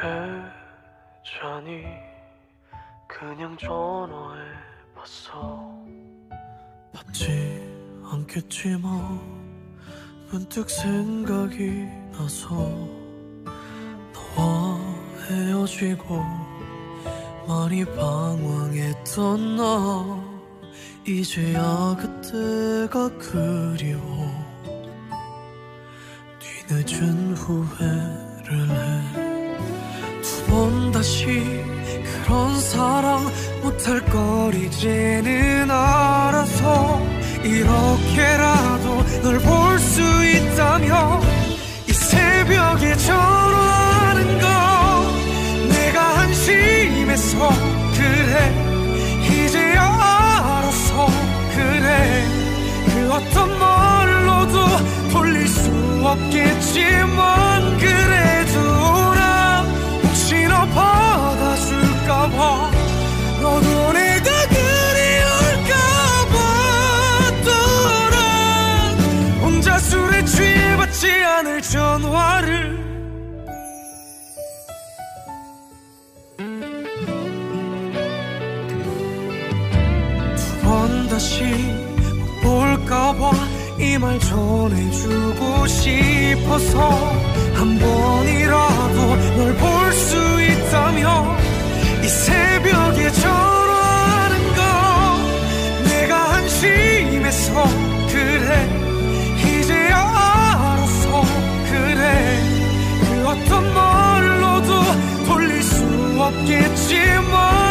자니 그냥 전화해봤어. 받지 않겠지 뭐 문득 생각이 나서 너와 헤어지고 많이 방황했던 너. 이제야 그때가 그리워. 뒤늦은 후회를 해 두번 다시 그런 사랑 못할 걸 이제는 알아서 이렇게라도 널 볼 수 있다면 이 새벽에 전화하는 거 내가 한심해서 그래. 이제야 알아서 그래. 그 어떤 말로도 돌릴 수 없겠지만 그래 말 전해주고 싶어서 한 번이라도 널 볼 수 있다면 이 새벽에 전화하는 거 내가 한심해서 그래. 이제야 알아서 그래. 그 어떤 말로도 돌릴 수 없겠지만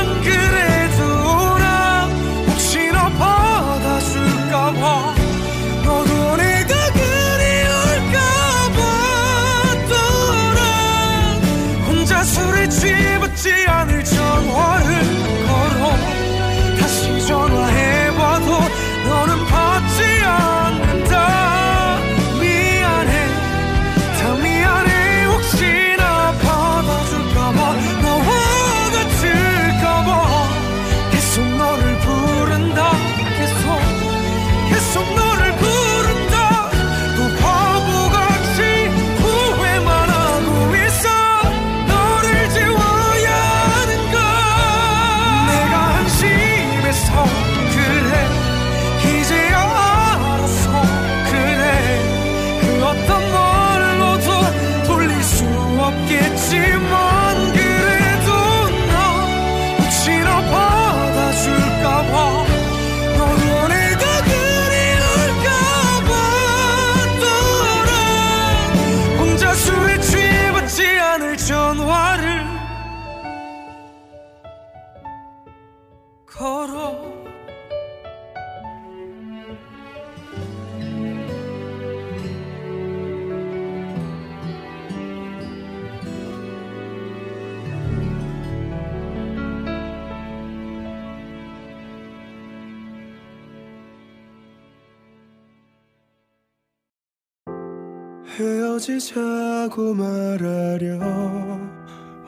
헤어지자고 말하려.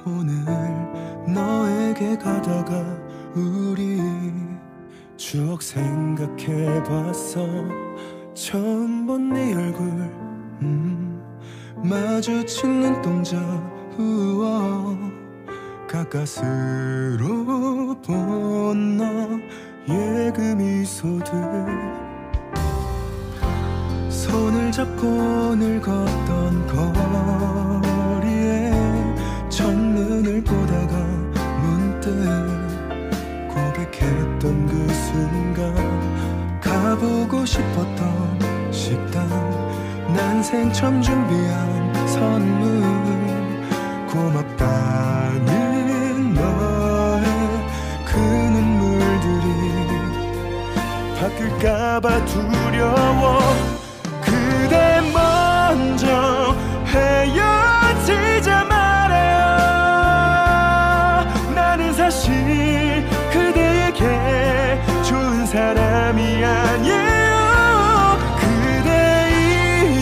오늘 너에게 가다가 우리 추억 생각해봤어 처음 본 네 얼굴 음, 마주친 눈동자 우와 가까스로 본 너의 그 미소들 손을 잡고 늘 걷던 거리에 첫눈을 보다가 문득 고백했던 그 순간 가보고 싶었던 식당 난생 처음 준비한 선물. 고맙다는 너의 그 눈물들이 바뀔까봐 두려워 그대 먼저 헤어지자 말아요. 나는 사실 그대에게 좋은 사람이 아니에요. 그대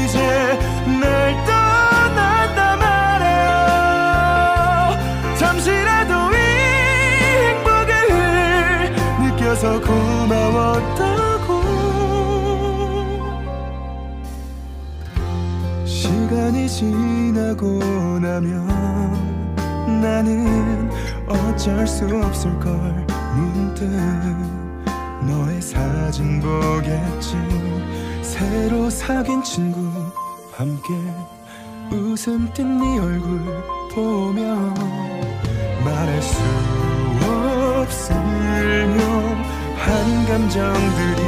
이제 날 떠난다 말아요. 잠시라도 이 행복을 느껴서 고마웠다 시간이 지나고 나면 나는 어쩔 수 없을 걸 문득 너의 사진 보겠지. 새로 사귄 친구 함께 웃음 띤 네 얼굴 보며 말할 수 없을 묘한 감정들이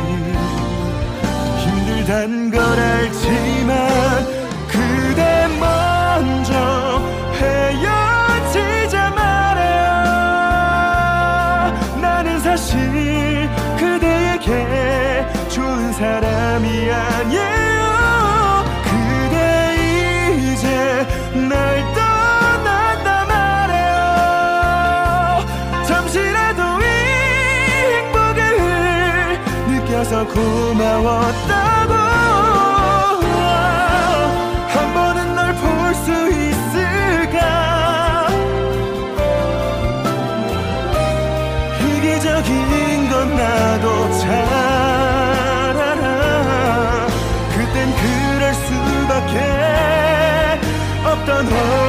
힘들단 걸 알지만 그대 먼저 헤어지자 말해요. 나는 사실 그대에게 좋은 사람이 아니에요. 그대 이제 날 떠났다 말해요. 잠시라도 이 행복을 느껴서 고마웠 없던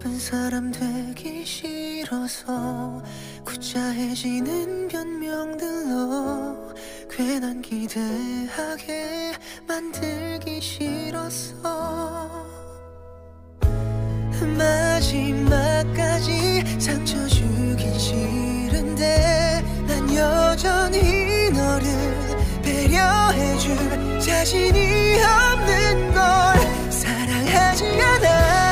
나쁜 사람 되기 싫어서 구차해지는 변명들로 괜한 기대하게 만들기 싫었어 마지막까지 상처 주긴 싫은데 난 여전히 너를 배려해줄 자신이 없는 걸 사랑하지 않았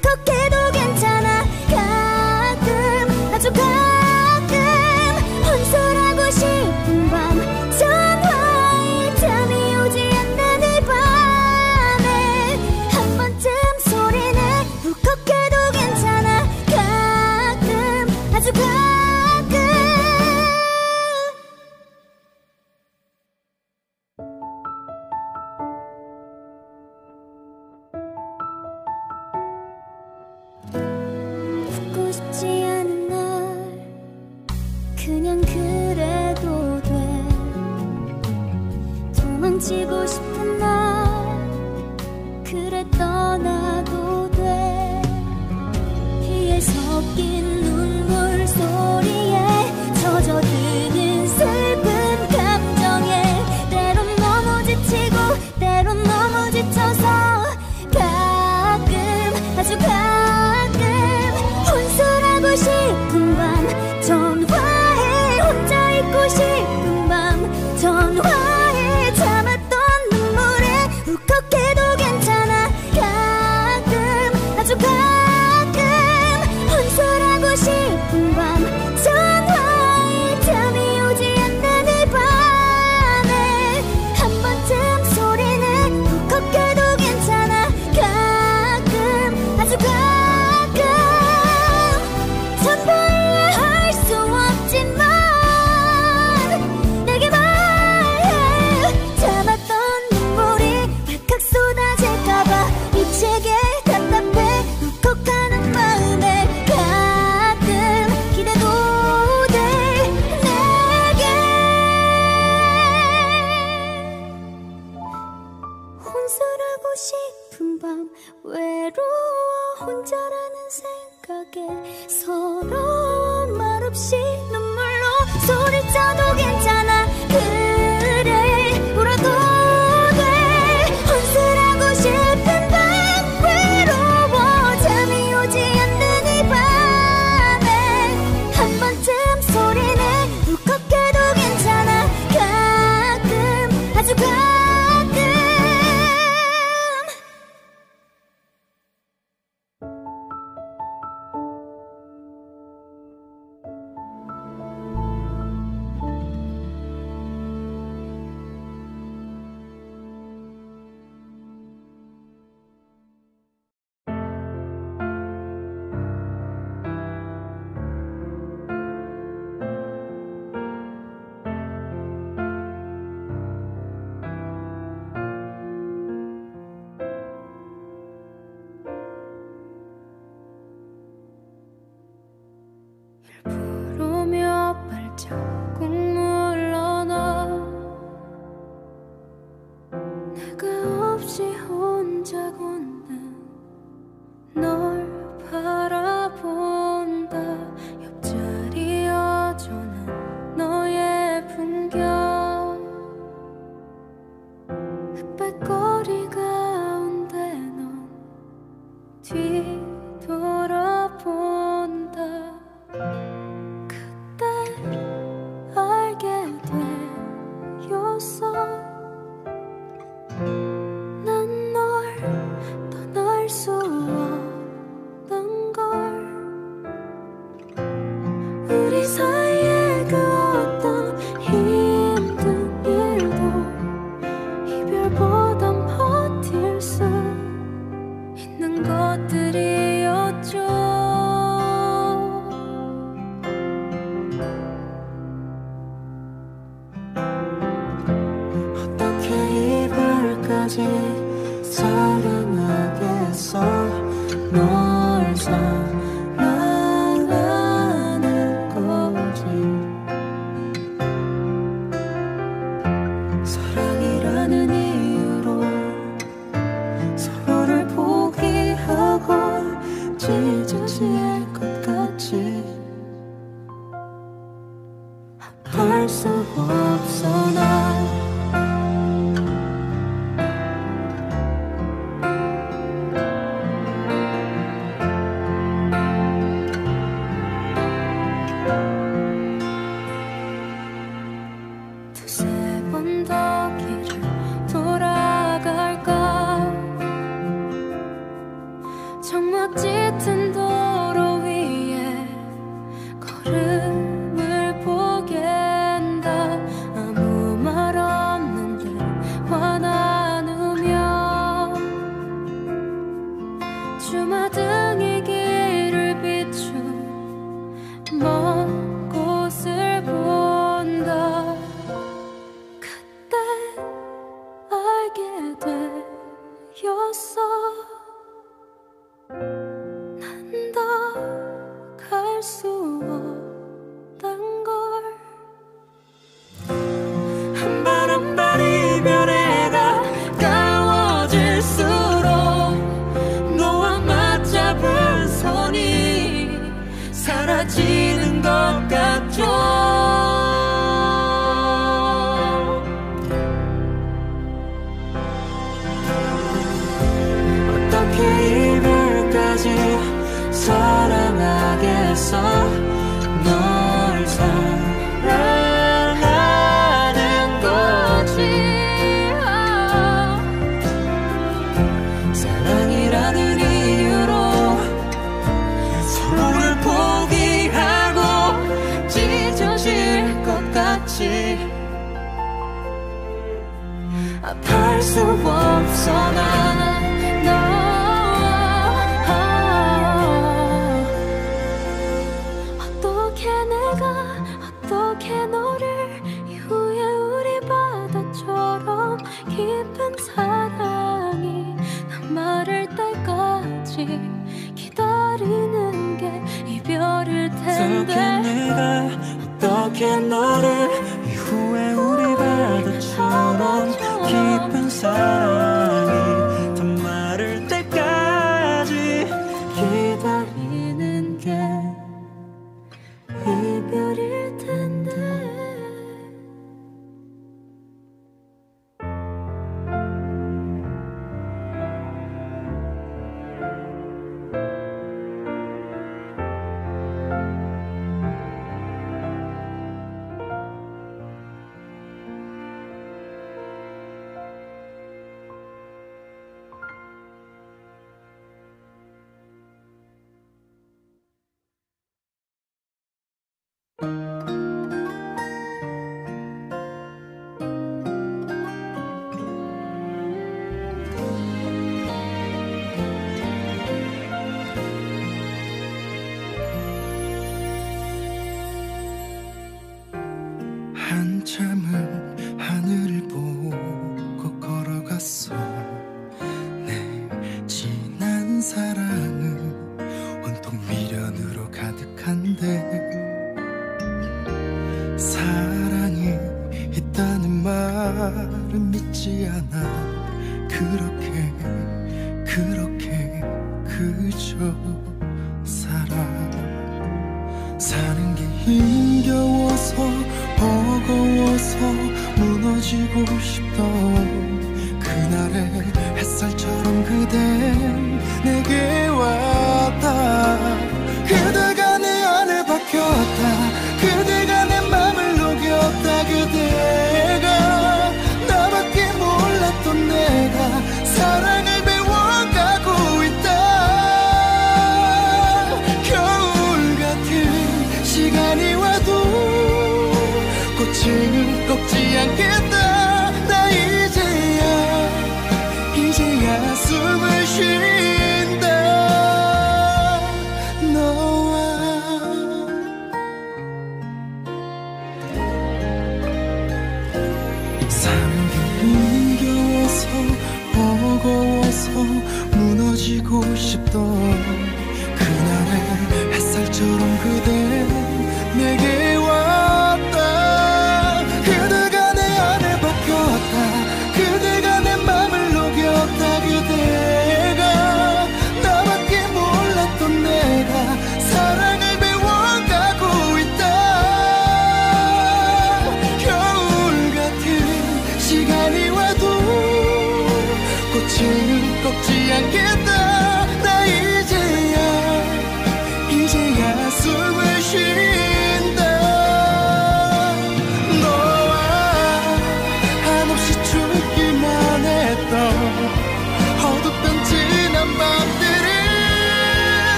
눈물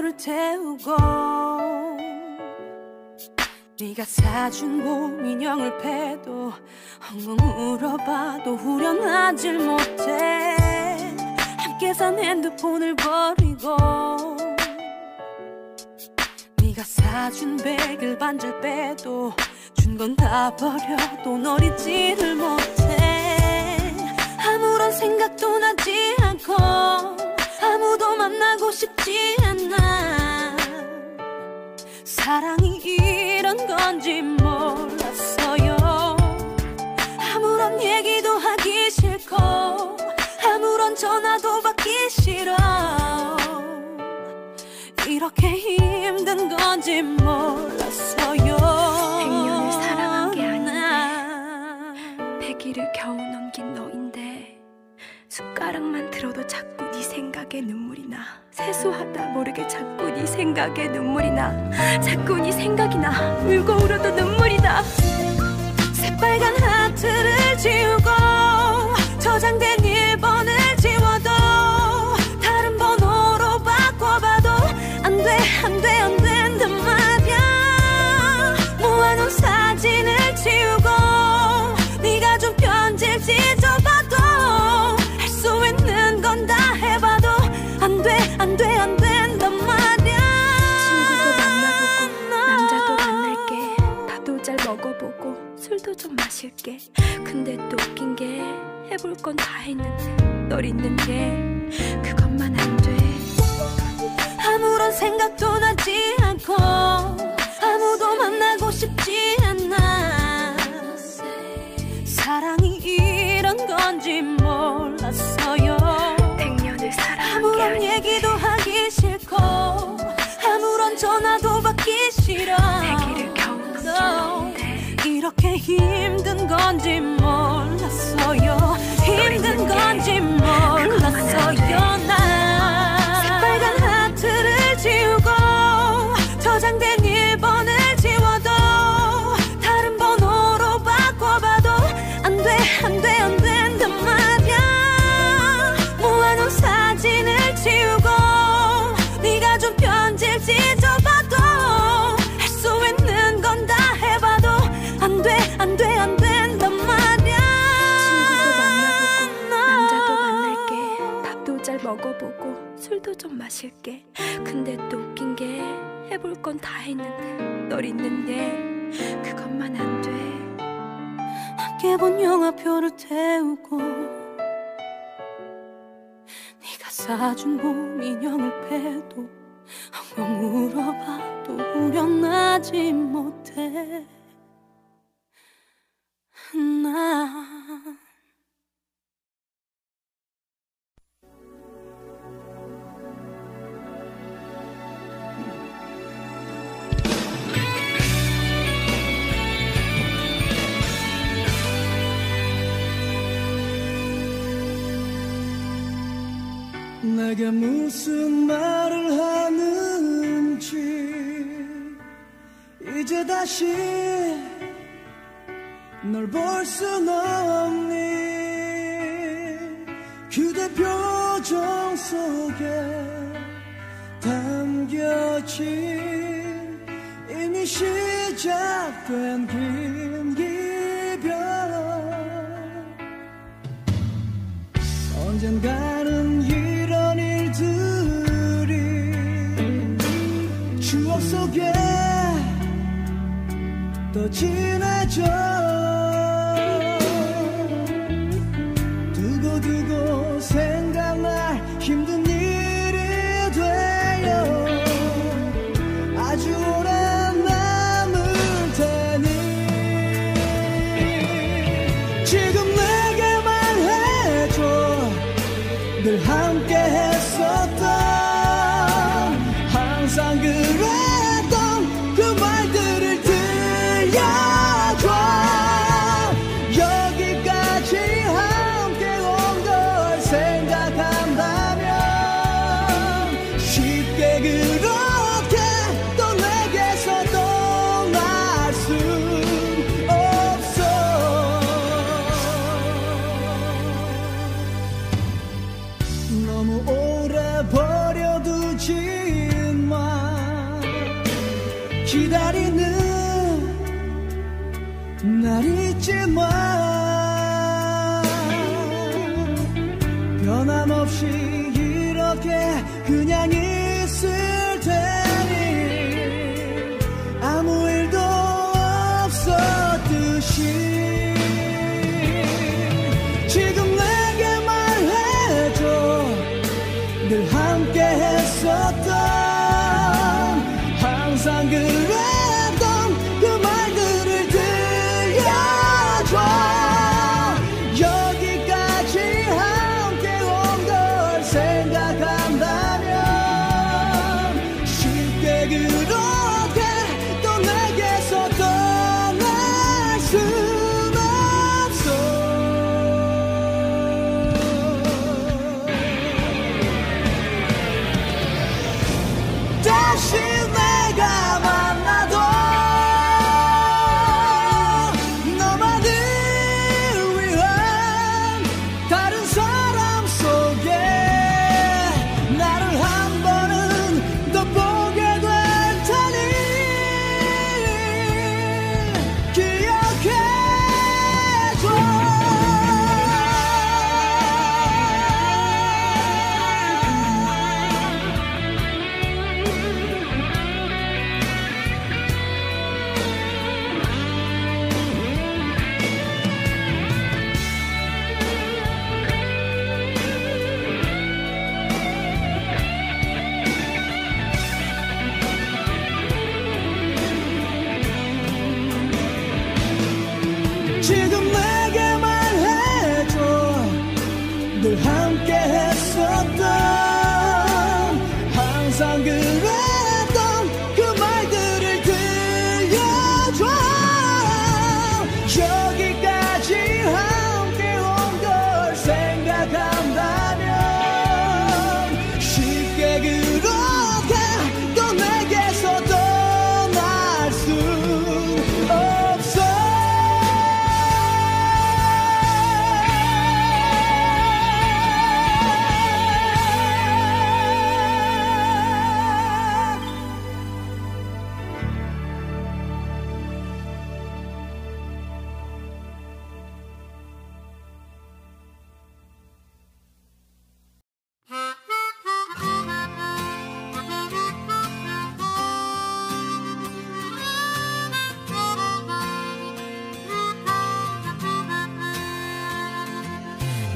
영화표를 태우고 네가 사준 곰 인형을 패도 엉엉 울어봐도 후련하질 못해. 함께 산 핸드폰을 버리고 네가 사준 백일 반절 빼도 준 건 다 버려도 널 잊지를 못해. 아무런 생각도 나지 않고 아무도 만나고 싶지 않아 사랑이 이런 건지 몰랐어요 아무런 얘기도 하기 싫고 아무런 전화도 받기 싫어 이렇게 힘든 건지 몰랐어요 백년을 사랑한 게 아닌데. 난 백일을 겨우 너인데 숟가락만 들어도 자꾸 네 생각에 눈물이 나. 세수하다 모르게 자꾸 네 생각에 눈물이 나. 자꾸 네 생각이 나. 울고 울어도 눈물이 나. 새빨간 하트를 지우고 저장된 1번을 지워도 다른 번호로 바꿔봐도 안 돼 안 돼 안된 마실게. 근데 또 웃긴 게 해볼 건 다 했는데 널 잊는 게 그것만 안돼. 아무런 생각도 나지 않고 아무도 만나고 싶지 않아. 사랑이 이런 건지 몰랐어요. 백년을 사랑한 게 아무런 얘기도 하기 싫고 아무런 전화도 받기 싫어 이렇게 힘든 건지 몰랐어요. 힘든 건지 몰랐어요. 난 술도 좀 마실게. 근데 또 웃긴 게 해볼 건 다 했는데 널 있는데 그것만 안 돼. 함께 본 영화표를 태우고 네가 사준 봄 인형을 빼도 한번 울어봐도 우려나지 못해 나 무슨 말을 하는지 이제 다시 널 볼 순 없니? 그대 표정 속에 담겨진 이미 시작된 길. 또 지나죠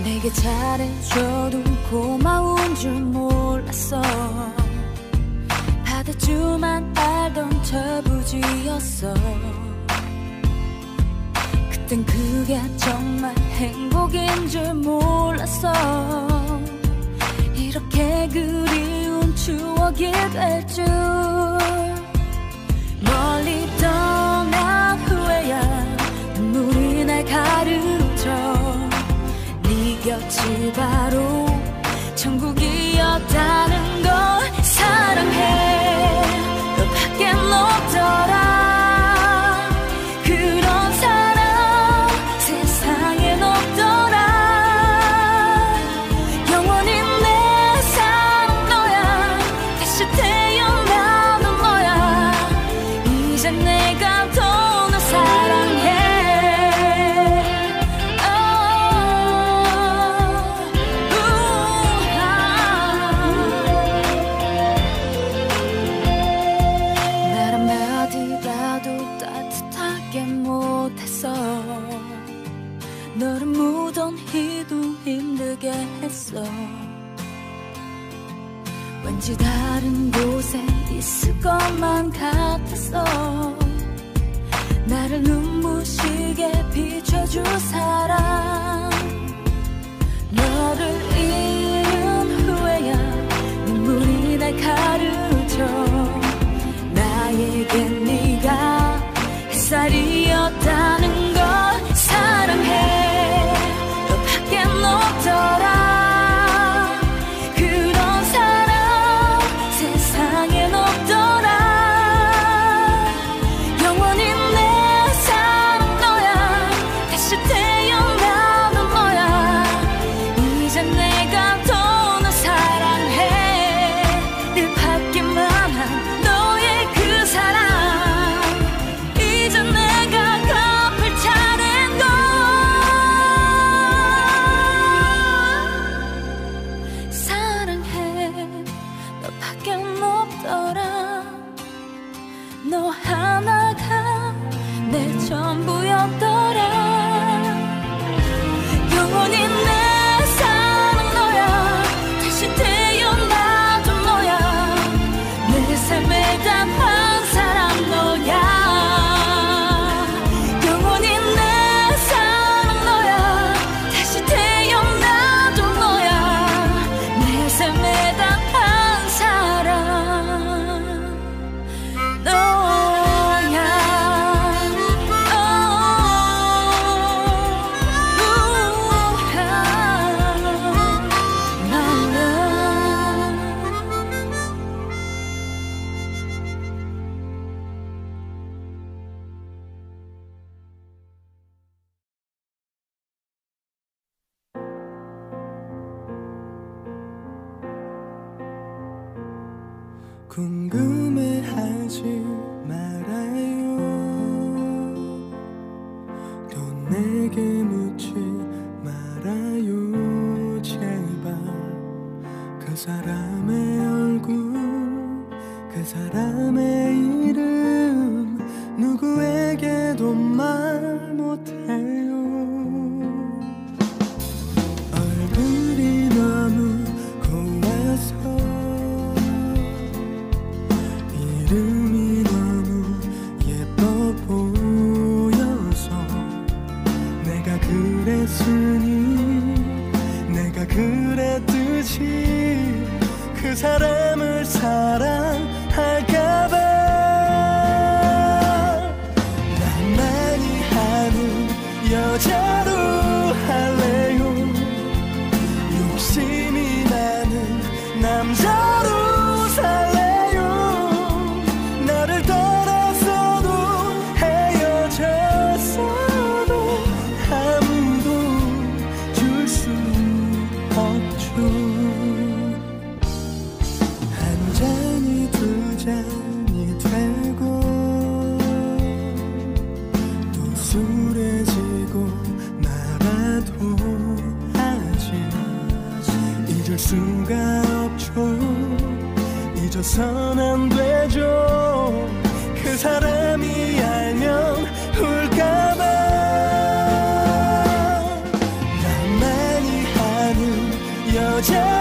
내게 잘해줘도 고마운 줄 몰랐어. 받을 줄만 알던 저부지였어. 그땐 그게 정말 행복인 줄 몰랐어. 이렇게 그리운 추억이 될 줄 멀리 떠난 후에야 눈물이 날 가르 곁이 바로 천국이었다는 걸 사랑해. 너 밖에 없더라. 없죠. 잊어선 안 되죠. 그 사람이 알면 울까봐. 나만이 아는 여자.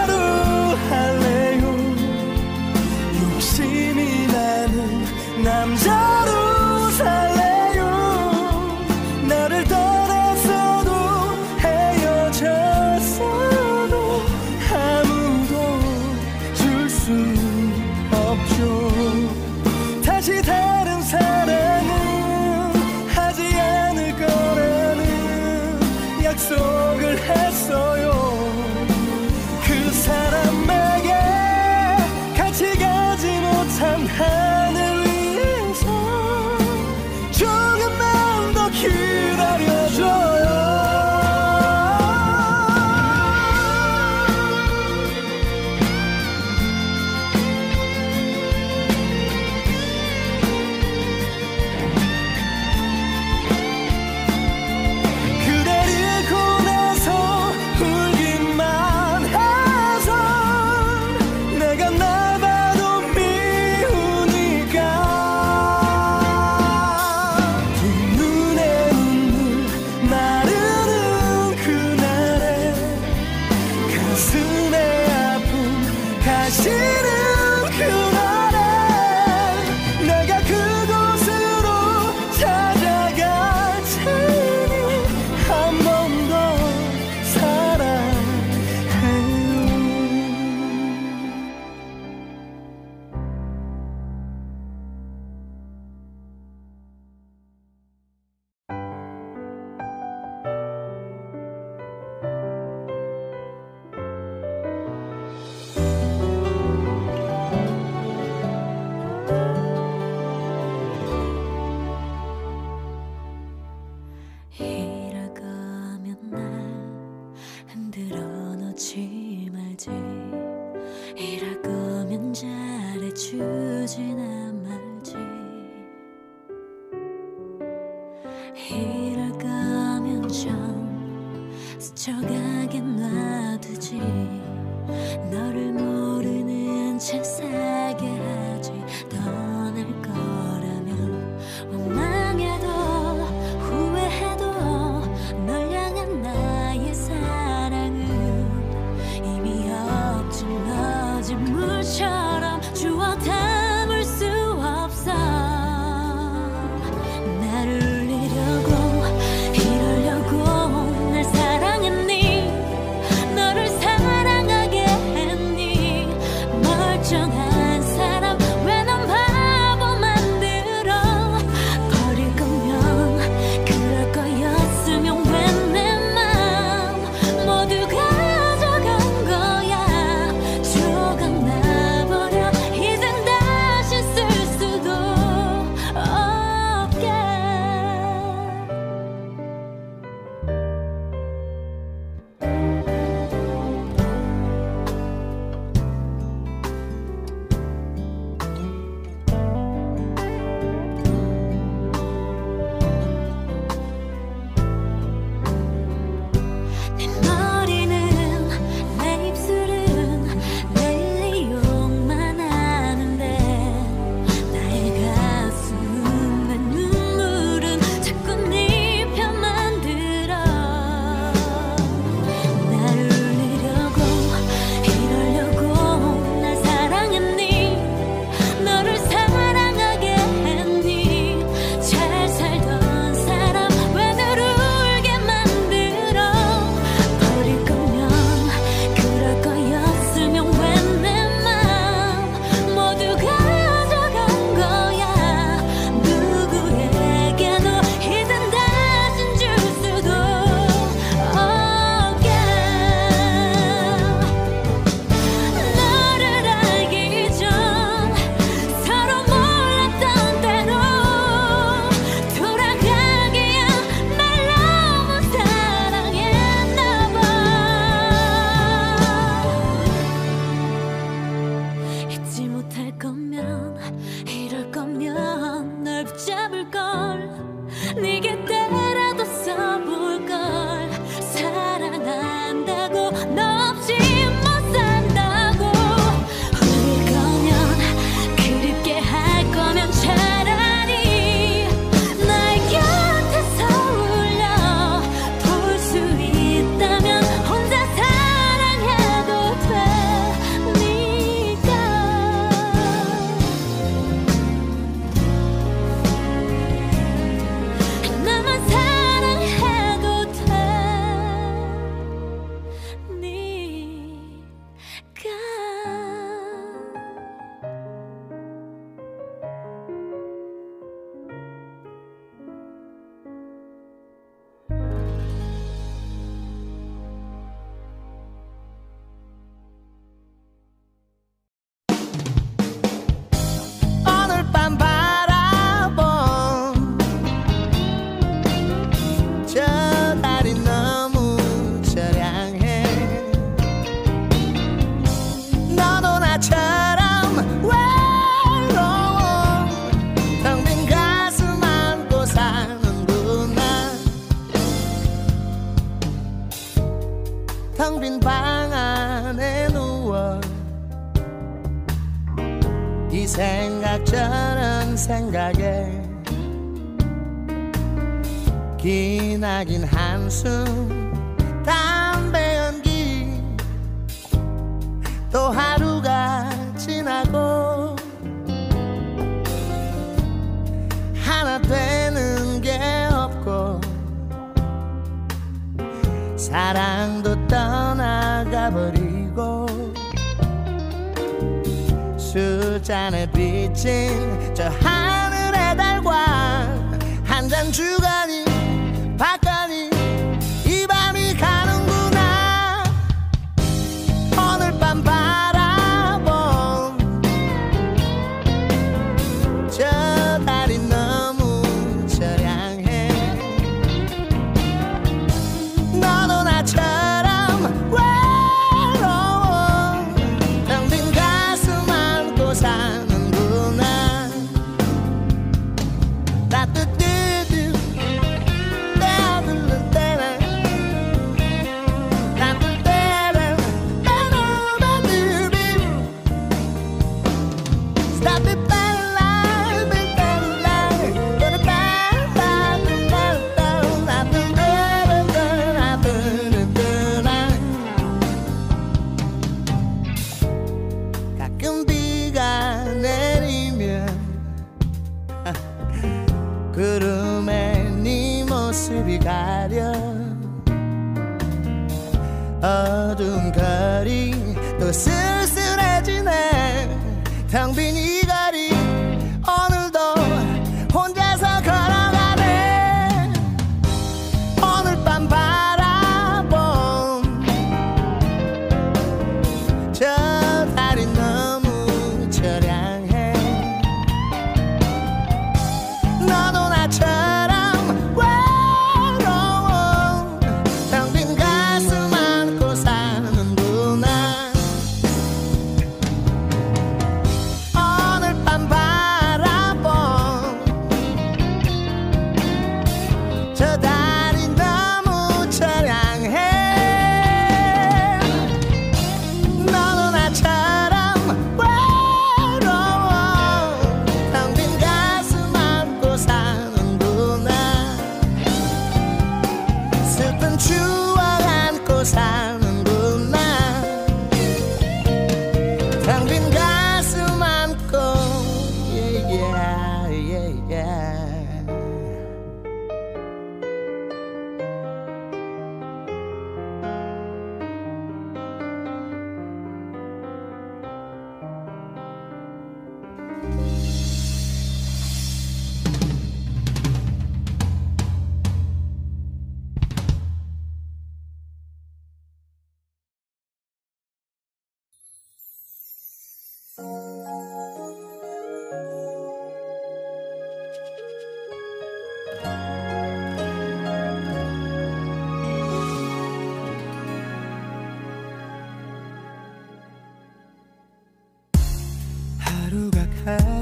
So.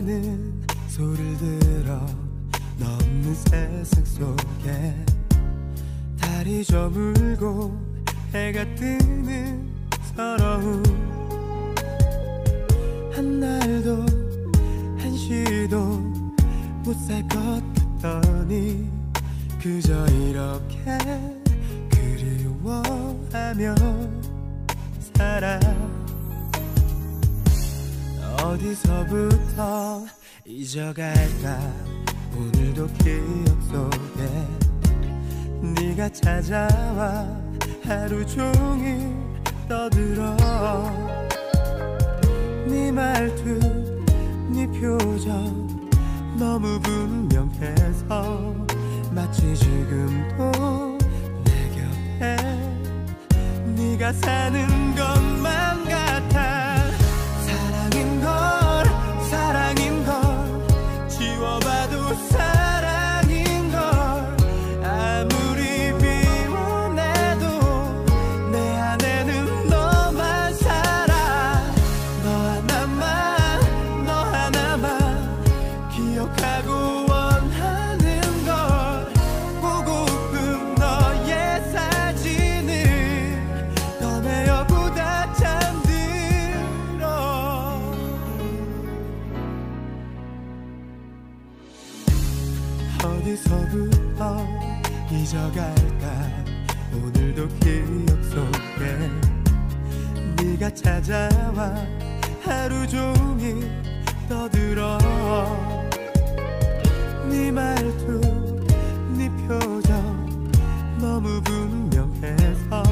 하는 소리를 들어 넘는 세상 속에 달이 저물고 해가 뜨는 서러움. 한 날도 한 시도 못 살 것 같더니 그저 이렇게 그리워하며 살아. 어디서부터 잊어갈까? 오늘도 기억 속에 네가 찾아와 하루 종일 떠들어. 네 말투 네 표정 너무 분명해서 마치 지금도 내 곁에 네가 사는 것 찾아와 하루 종일 떠들어. 네 말투 네 표정 너무 분명해서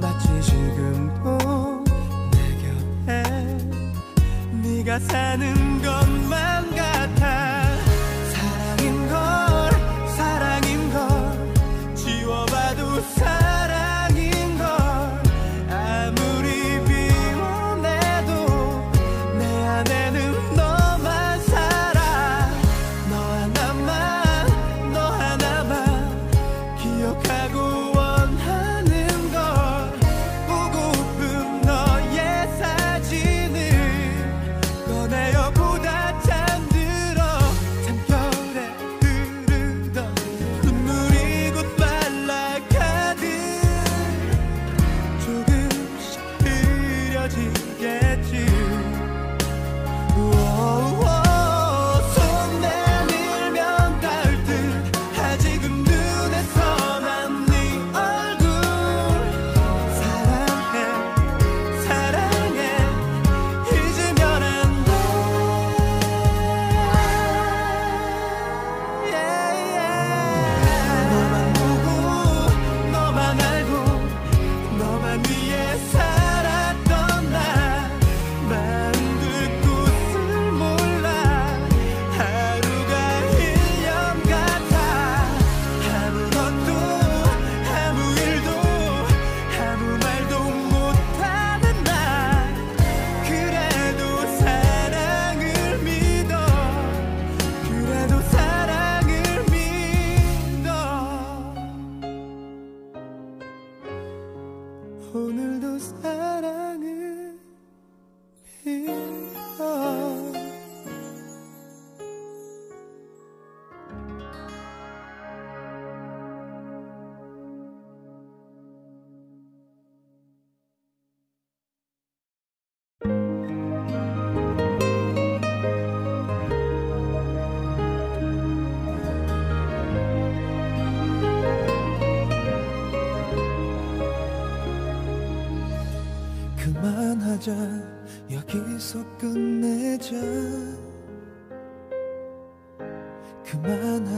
마치 지금도 내 곁에 네가 사는 것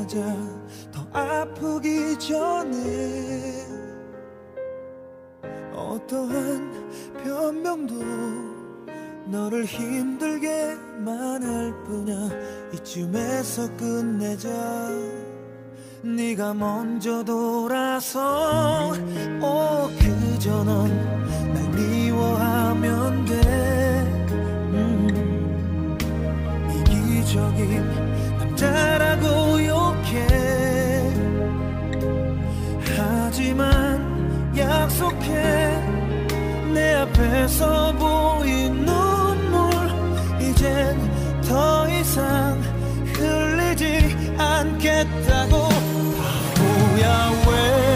맞아 더 아프기 전에 어떠한 변명도 너를 힘들게만 할 뿐이야. 이쯤에서 끝내자. 네가 먼저 돌아서 오 그저 넌날 미워하면 돼. 음, 이기적인 부자라고 욕해. 하지만 약속해. 내 앞에서 보인 눈물 이젠 더 이상 흘리지 않겠다고. 바보야 왜?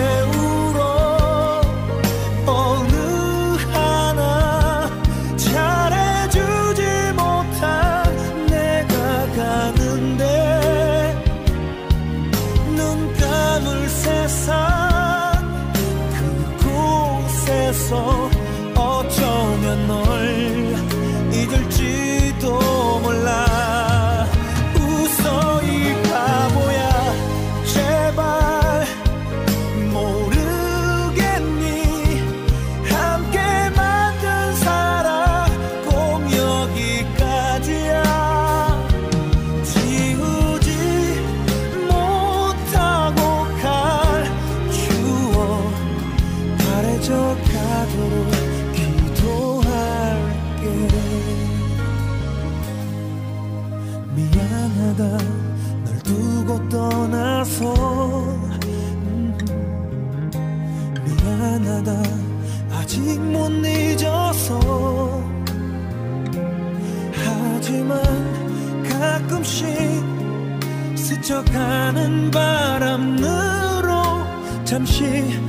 가는 바람으로 잠시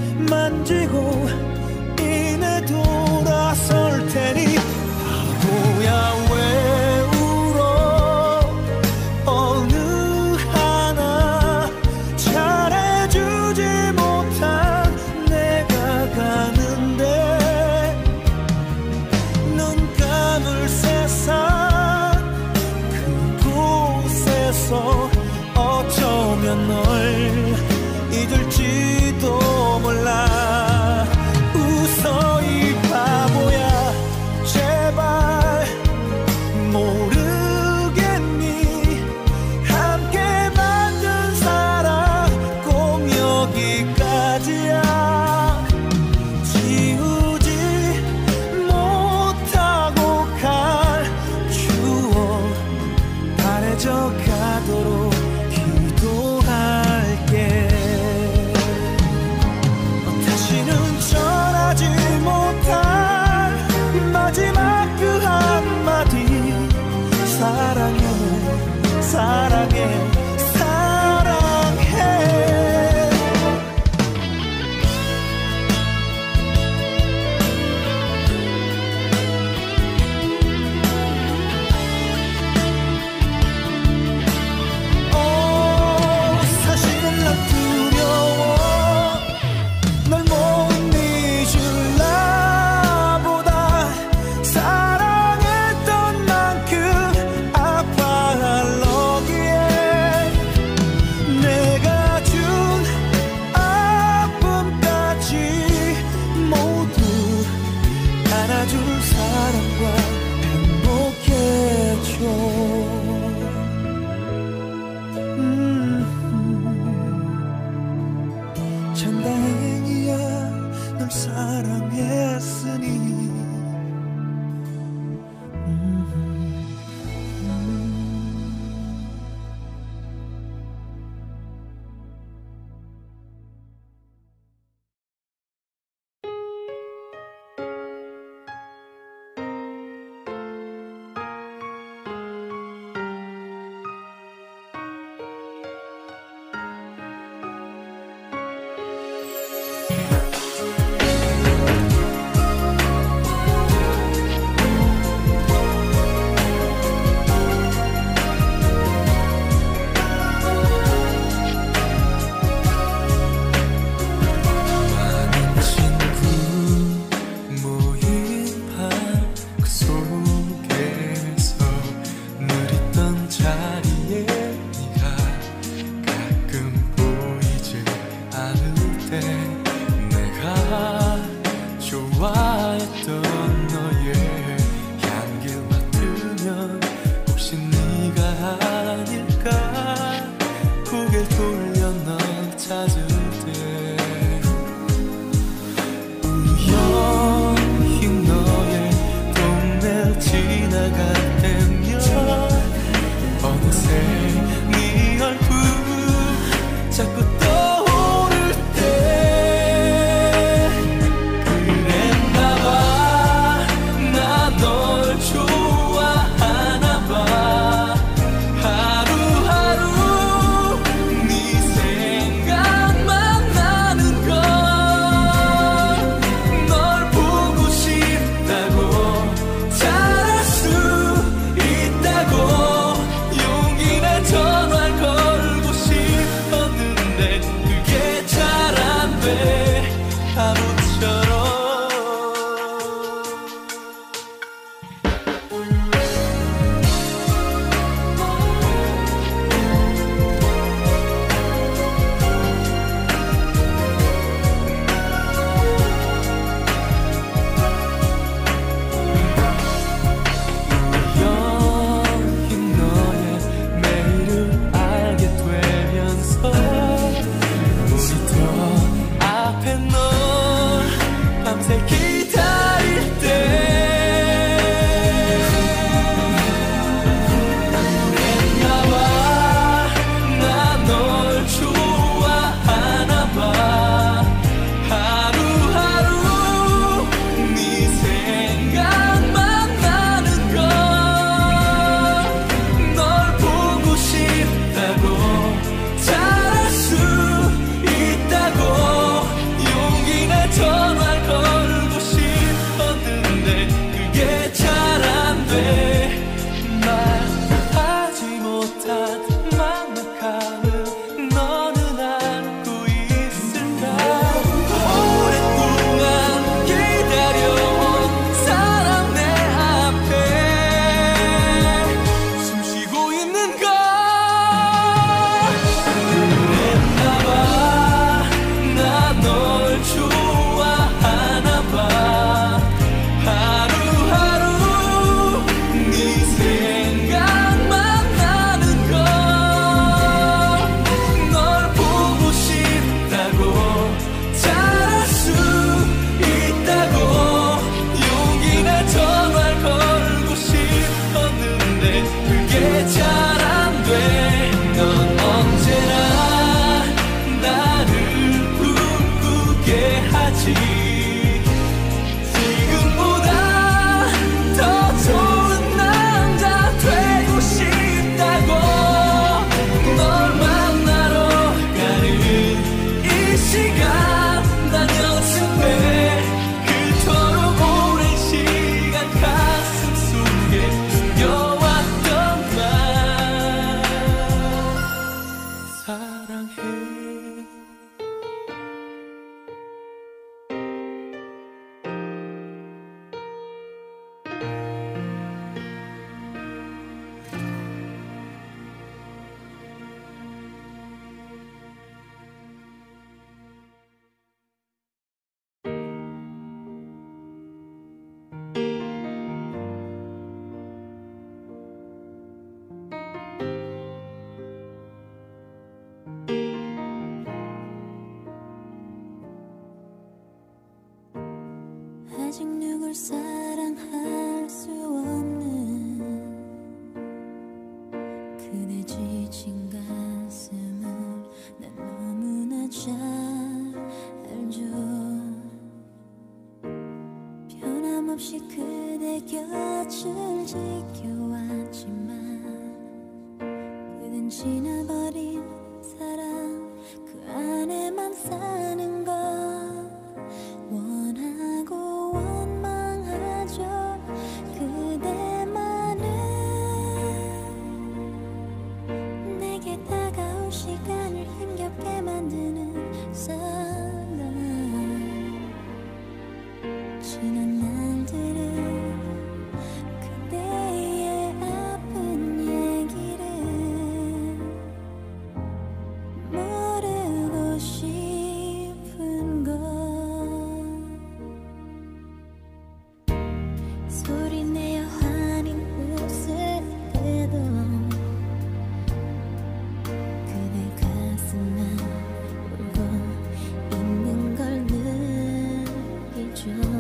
느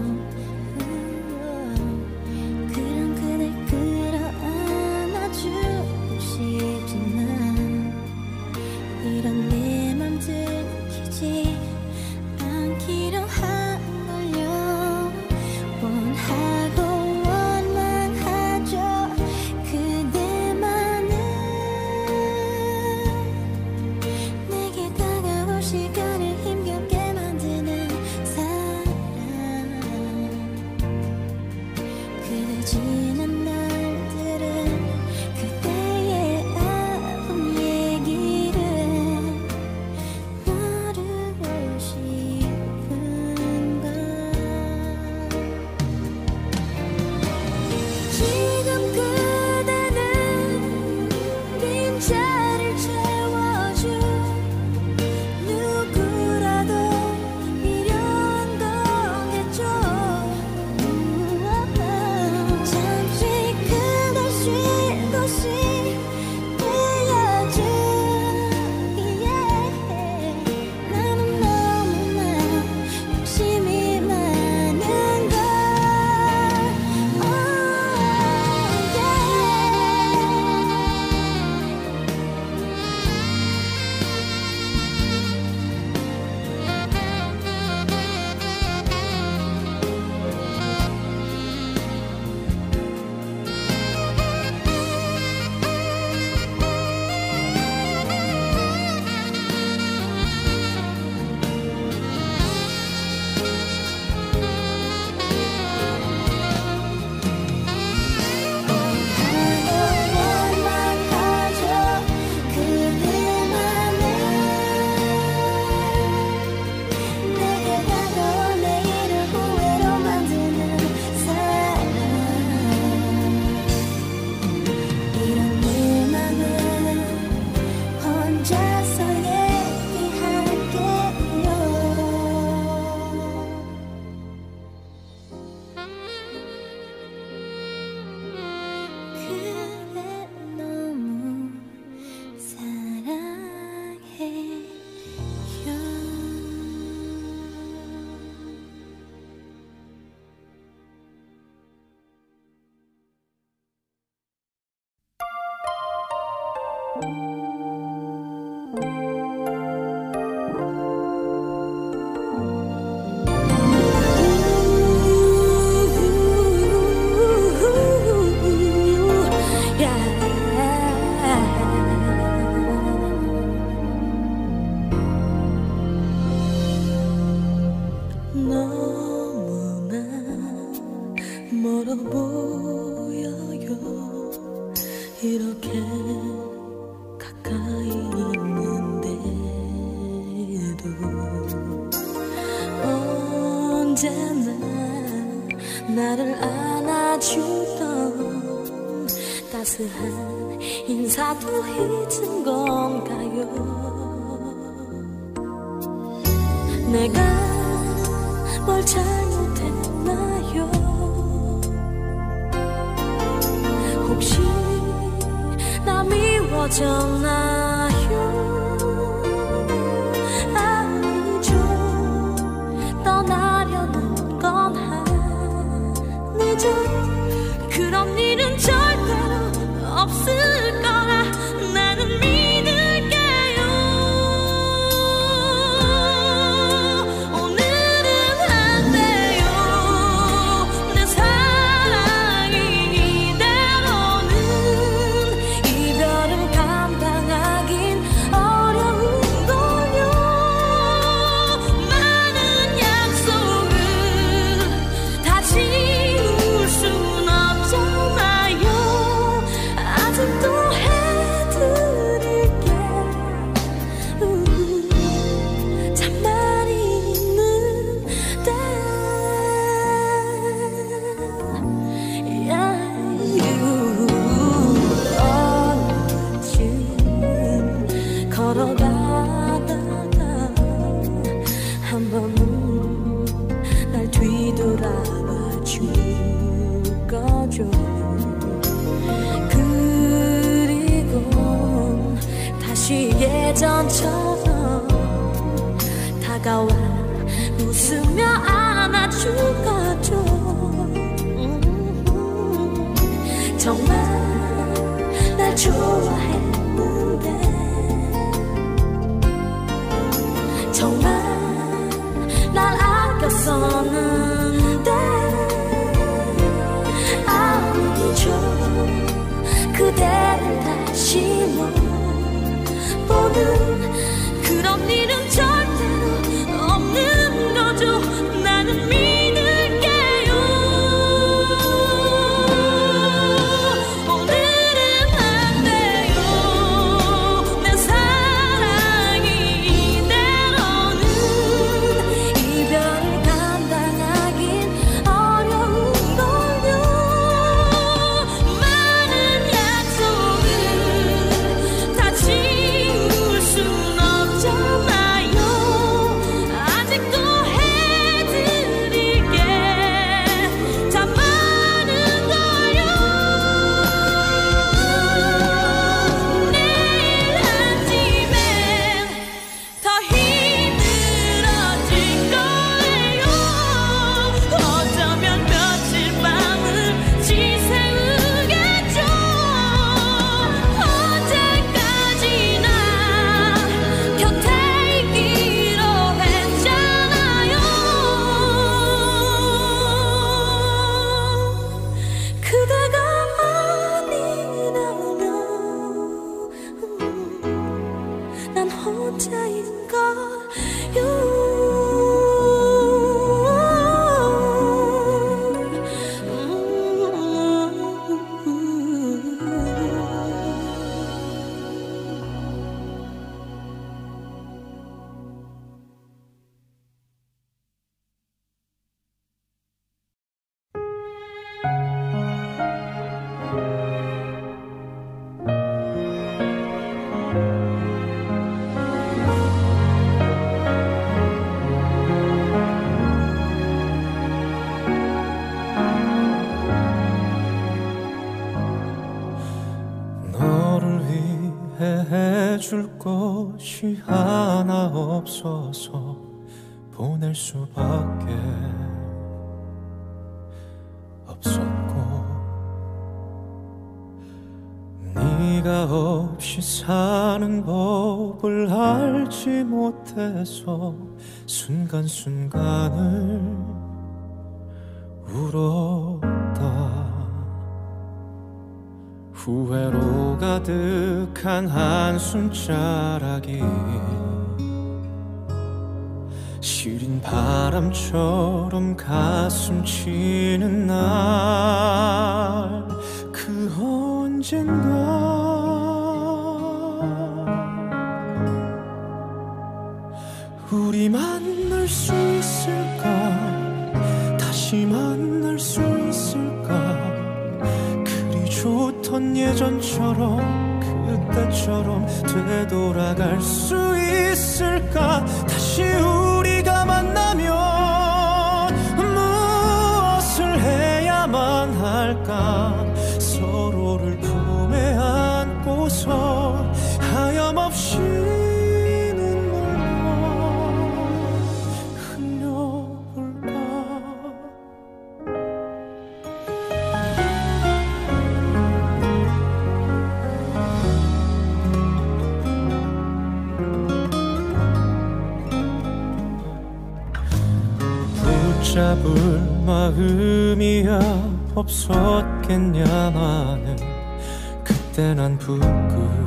인사 예전처럼 다가와 웃으며 안아주가죠. 음, 정말 날 좋아했는데. 정말 날 아꼈었는데. 아니죠 그대를 다시 못 보는 그런 일은 절대로 없는 거죠. 나는 사는 법을 알지 못해서 순간순간을 울었다. 후회로 가득한 한숨자락이 시린 바람처럼 가슴 치는 날 그 언젠가 우리 만날 수 있을까? 다시 만날 수 있을까? 그리 좋던 예전처럼 그때처럼 되돌아갈 수 있을까? 다시 우리가 만나면 무엇을 해야만 할까? 서로를 품에 안고서 붙잡을 마음이야 없었겠냐 나는. 그때 난 부끄러웠다.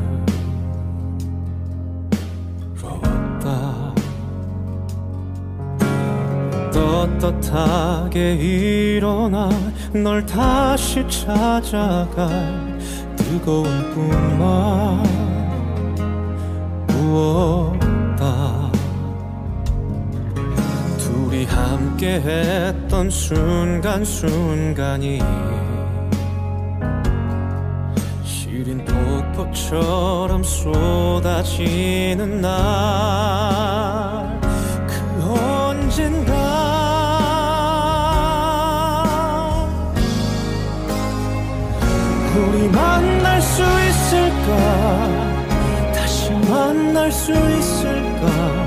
떳떳하게 일어나 널 다시 찾아갈 뜨거운 꿈만. 꾸었 함께 했던 순간순간이 시린 폭포처럼 쏟아지는 날 그 언젠가 우리 만날 수 있을까? 다시 만날 수 있을까?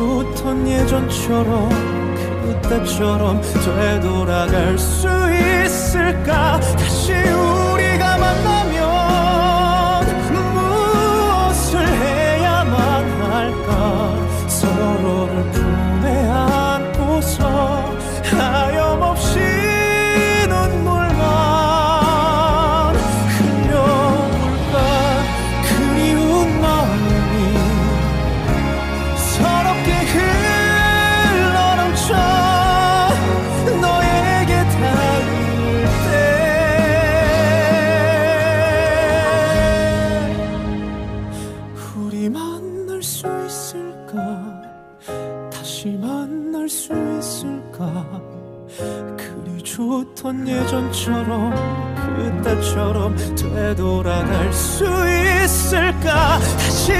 붙은 예전처럼 그 그때처럼 되돌아갈 수 있을까? 다시 우리가 만나면 무엇을 해야만 할까? 서로를 품에 안고서 예전처럼 그때처럼 되돌아갈 수 있을까? 다시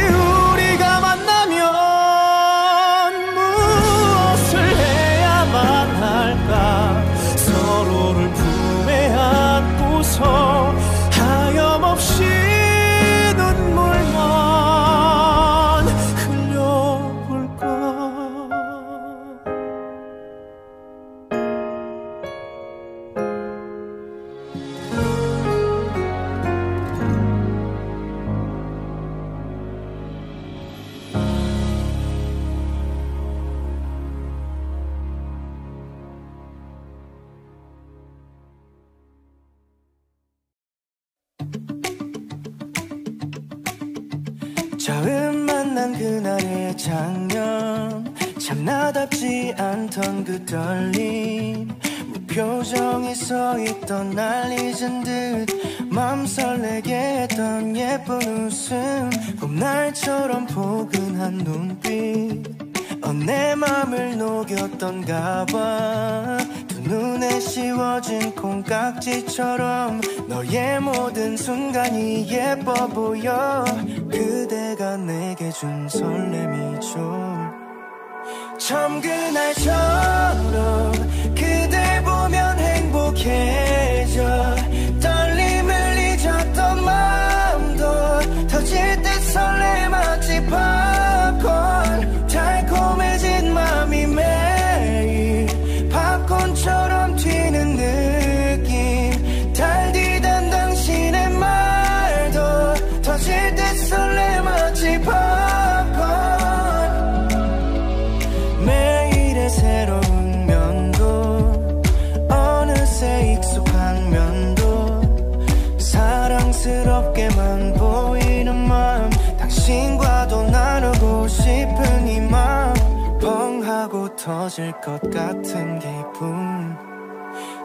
터질 것 같은 기분.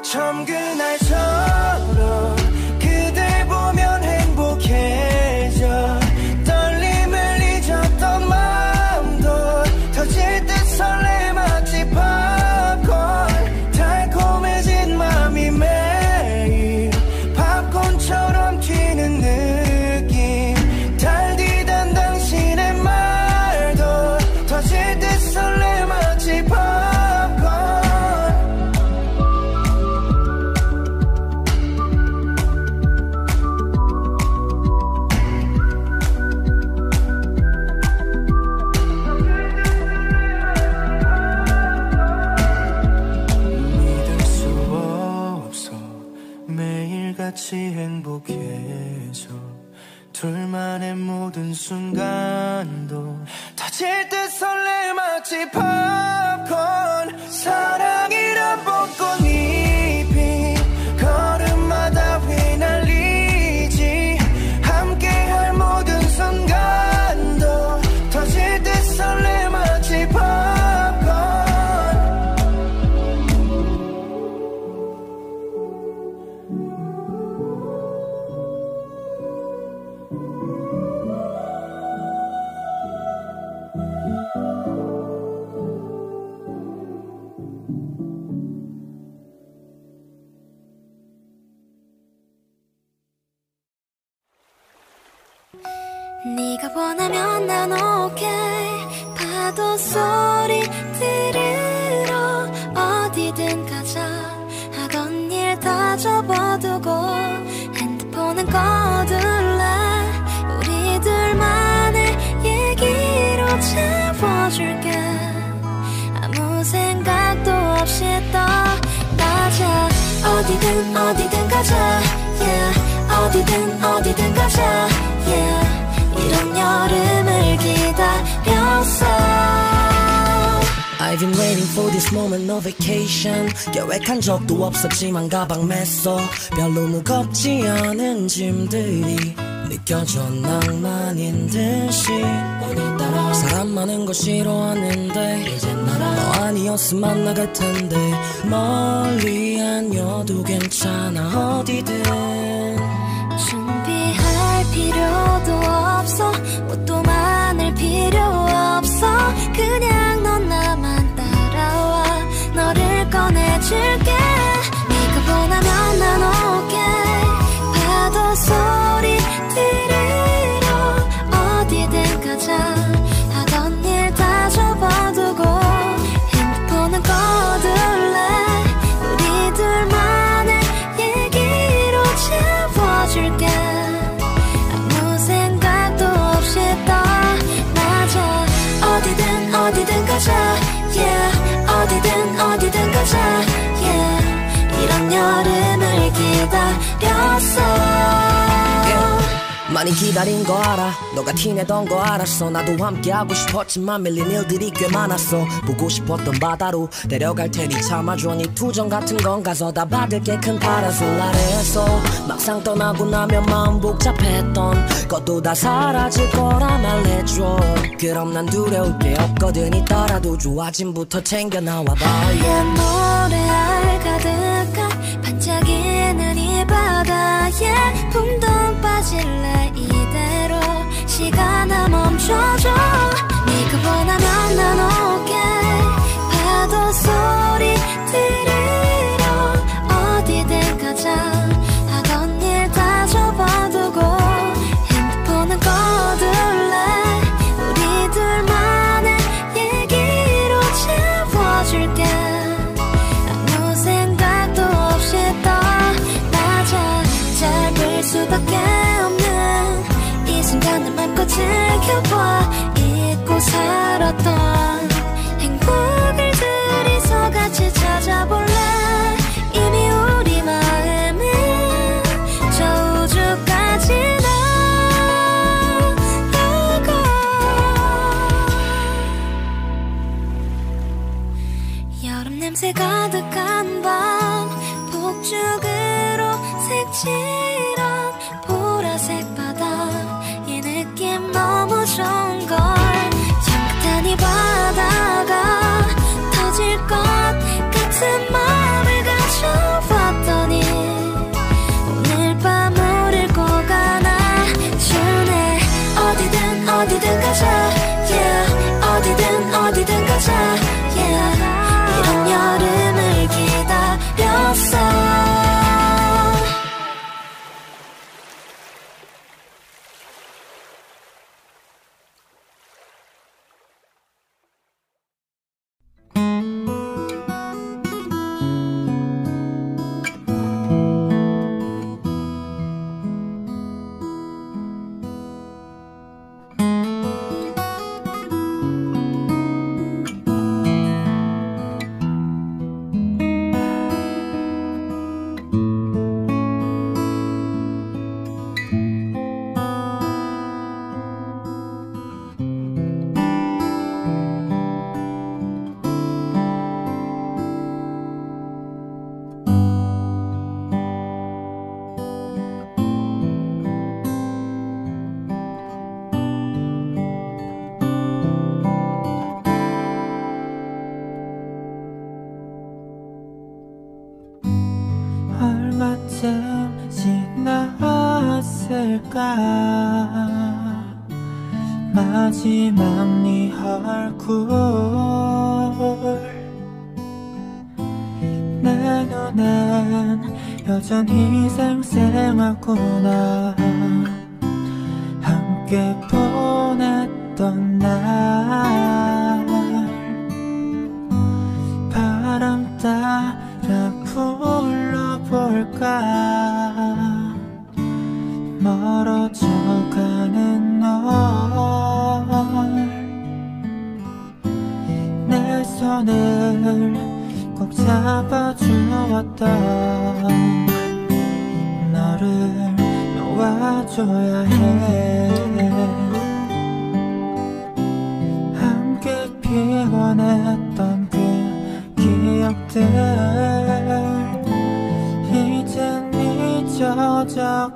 참 그날 처 너라면 난 okay 파도 소리 들으러 어디든 가자. 하던 일 다 접어두고 핸드폰은 꺼둘래? 우리 둘만의 얘기로 채워줄게. 아무 생각도 없이 떠나자. 어디든 어디든 가자. Yeah. 어디든 어디든 가자. Yeah. 여름을 기다렸어 I've been waiting for this moment, no vacation. 계획한 적도 없었지만 가방 맸어. 별로 무겁지 않은 짐들이 느껴져 낭만인 듯이. 오늘따라 사람 많은 거 싫어하는데 이제 나랑 너 아니었으면 안 나갈 텐데 멀리 아녀도 괜찮아 어디든. 필요도 없어. 옷도 많을 필요 없어. 그냥 넌 나만 따라와. 너를 꺼내줄게 기다렸어. 많이 기다린 거 알아. 너가 티내던 거 알았어. 나도 함께 하고 싶었지만 밀린 일들이 꽤 많았어. 보고 싶었던 바다로 데려갈 테니 참아줘. 네 투정 같은 건 가서 다 받을게 큰 파라솔 아래에서 막상 떠나고 나면 마음 복잡했던 것도 다 사라질 거라 말해줘. 그럼 난 두려울 게 없거든. 있더라도 좋아 짐부터 챙겨 나와봐. 하얀 모래 바다에 붕도 빠질래 이대로 시간아 멈춰줘 즐겨봐. 잊고 살았던 행복을 둘이서 같이 찾아볼래? 이미 우리 마음은 저 우주까지 나가고. 여름 냄새 가득한 밤 폭죽으로 색칠 지났을까? 마지막 네 얼굴. 내 눈엔 여전히 생생하구나. 함께 보냈던 날. 바람 따라 불러볼까 멀어져가는 널내 손을 꼭 잡아주었다 너를 놓아줘야 해. 함께 피곤했던 그 기억들. 젖어가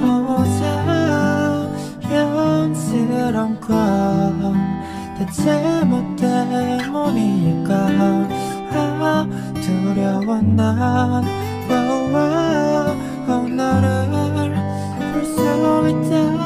보자, 연 스런 건 대체 뭐 때문일까 아, 두려워 난 와우 와우 너를 볼 수 있다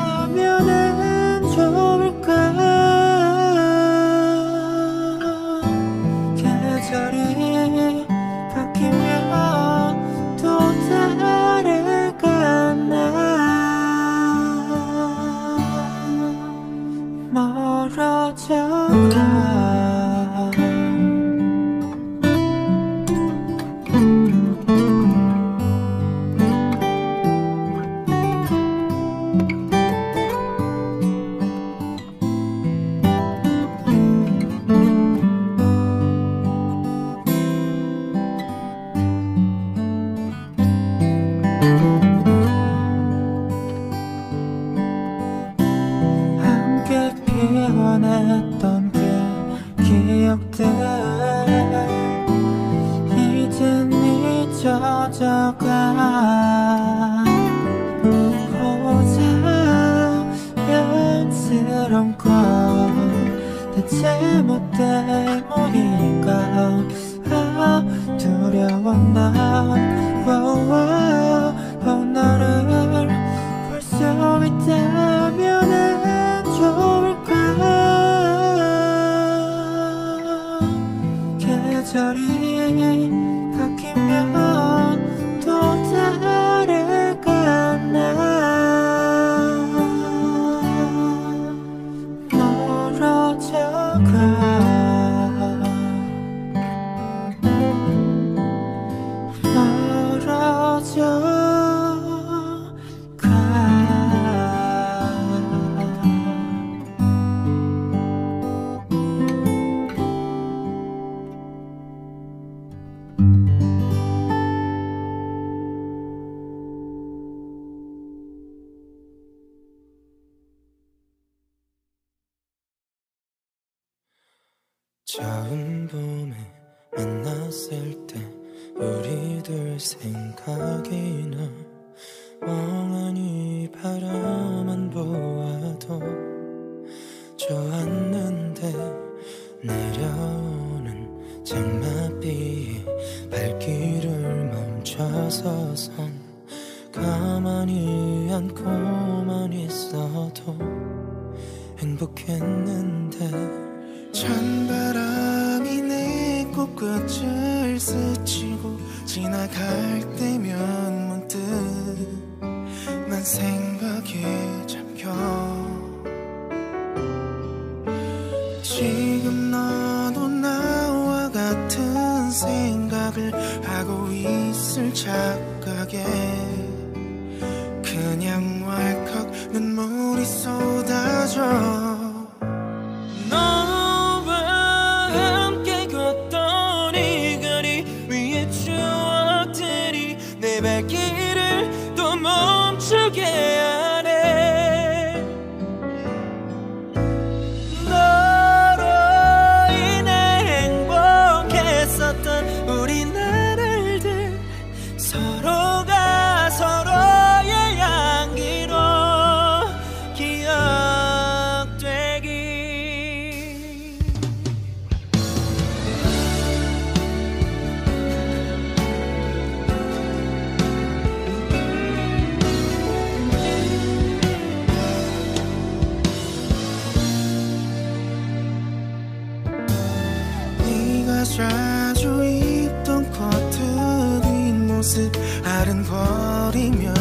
자주 입던 커튼 뒷모습 아른거리면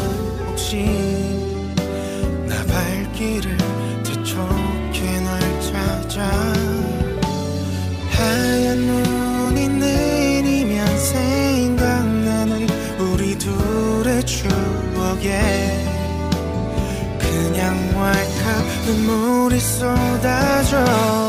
혹시 나 발길을 뒤척해 널 찾아? 하얀 눈이 내리면 생각나는 우리 둘의 추억에 그냥 왈칵 눈물이 쏟아져.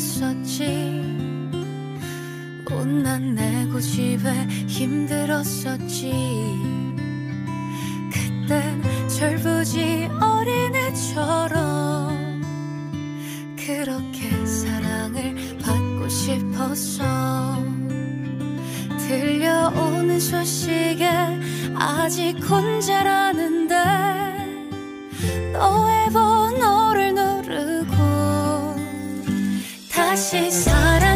힘들었었지. 혼난 내고 집에 힘들었었지. 그땐 철부지 어린애처럼 그렇게 사랑을 받고 싶었어. 들려오는 소식에 아직 혼자라는데 너 다시 사랑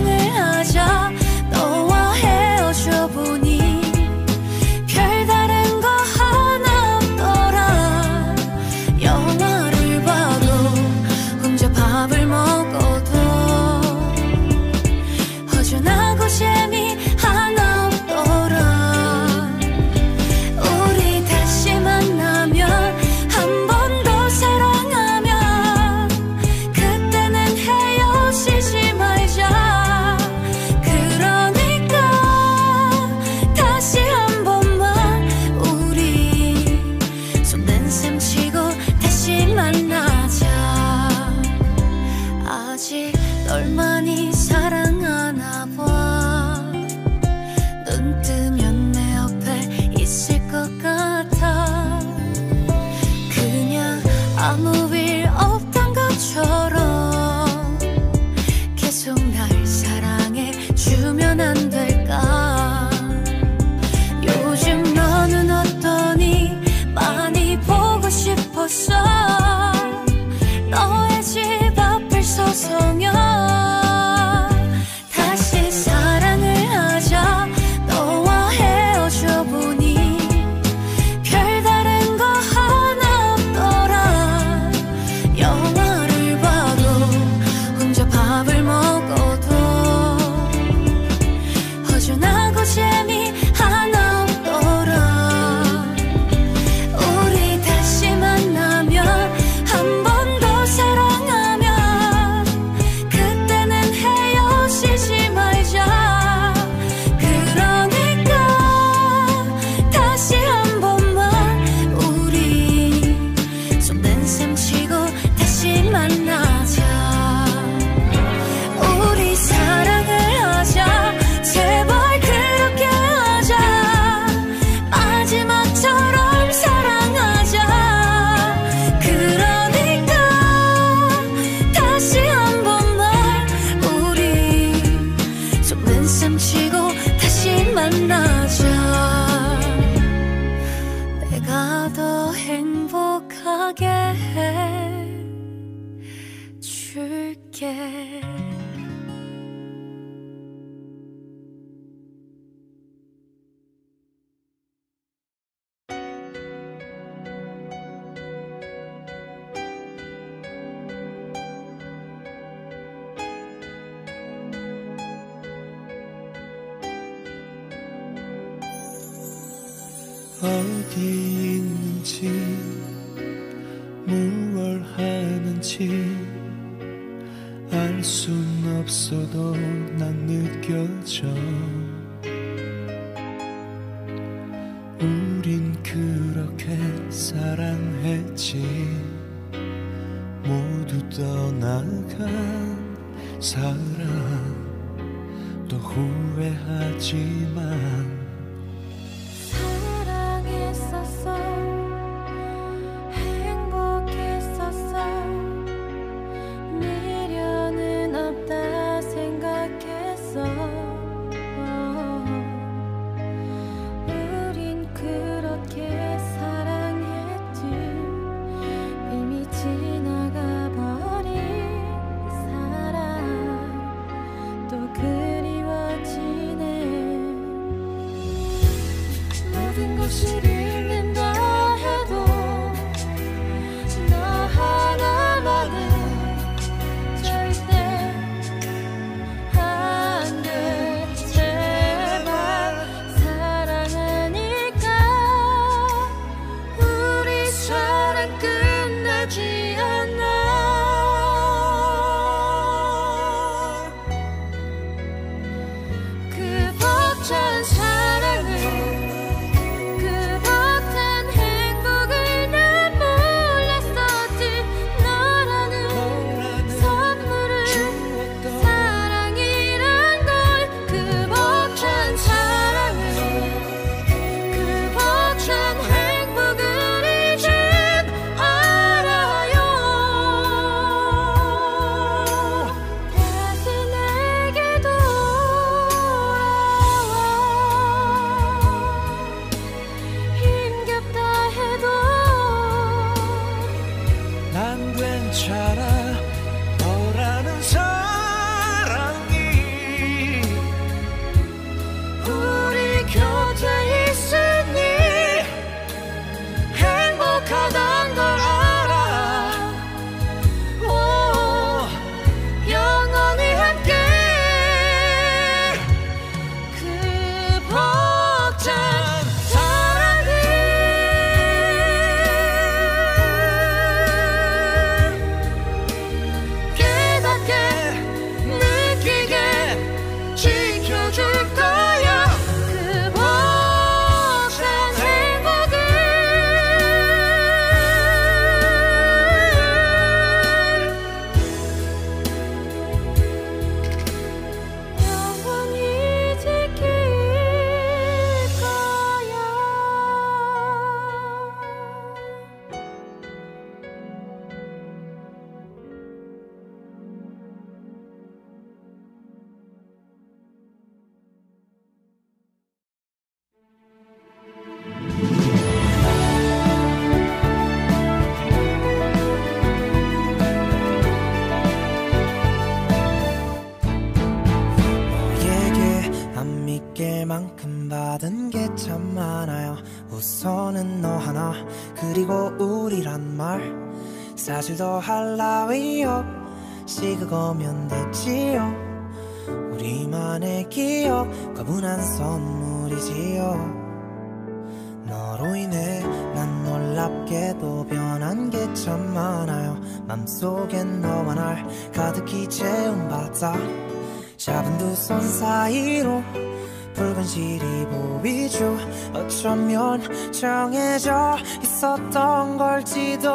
어쩌면 정해져 있었던 걸지도.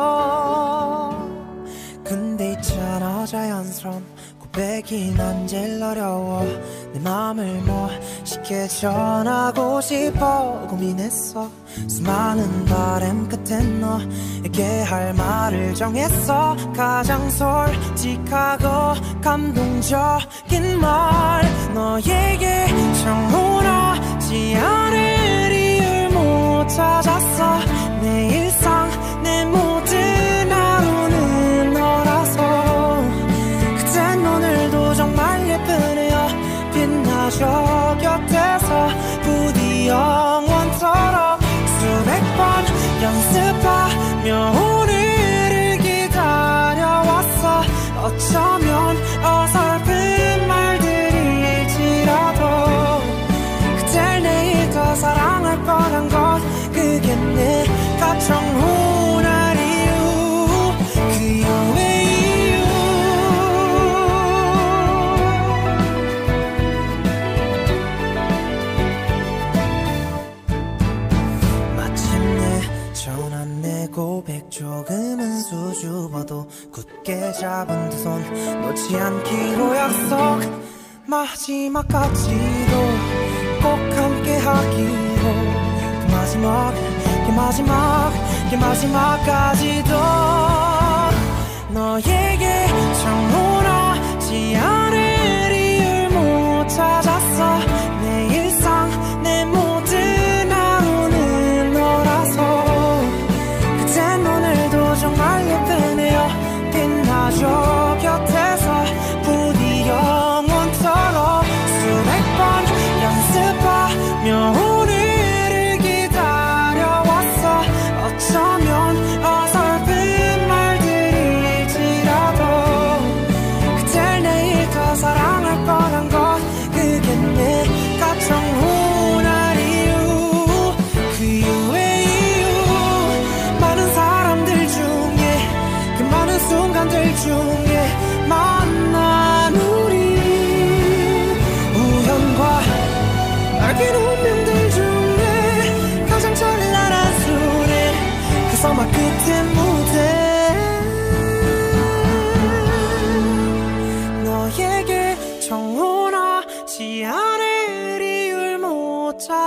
근데 있잖아 자연스러운 고백이 난 제일 어려워. 내 맘을 멋있게 전하고 싶어. 고민했어. 수많은 바람 끝에 너에게 할 말을 정했어. 가장 솔직하고 감동적인 말. 너에게 이유를 못 찾았어. 내 일상 내 모든 하루는 너라서. 그땐 오늘도 정말 예쁘네요 빛나죠 곁에서 부디 영원토록 수백 번 연습 조금은 수줍어도 굳게 잡은 두 손. 놓지 않기로 약속 마지막까지도 꼭 함께 하기로. 그 마지막 그 마지막 그 마지막까지도 너에게 정원하지 않을 이유를 못 찾았어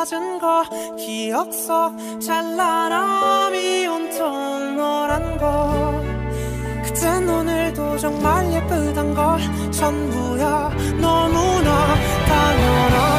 찾은 거 기억 속 찬란함이 온통 너란 거. 그땐 오늘도 정말 예쁘단 걸 전부야 너무나 당연한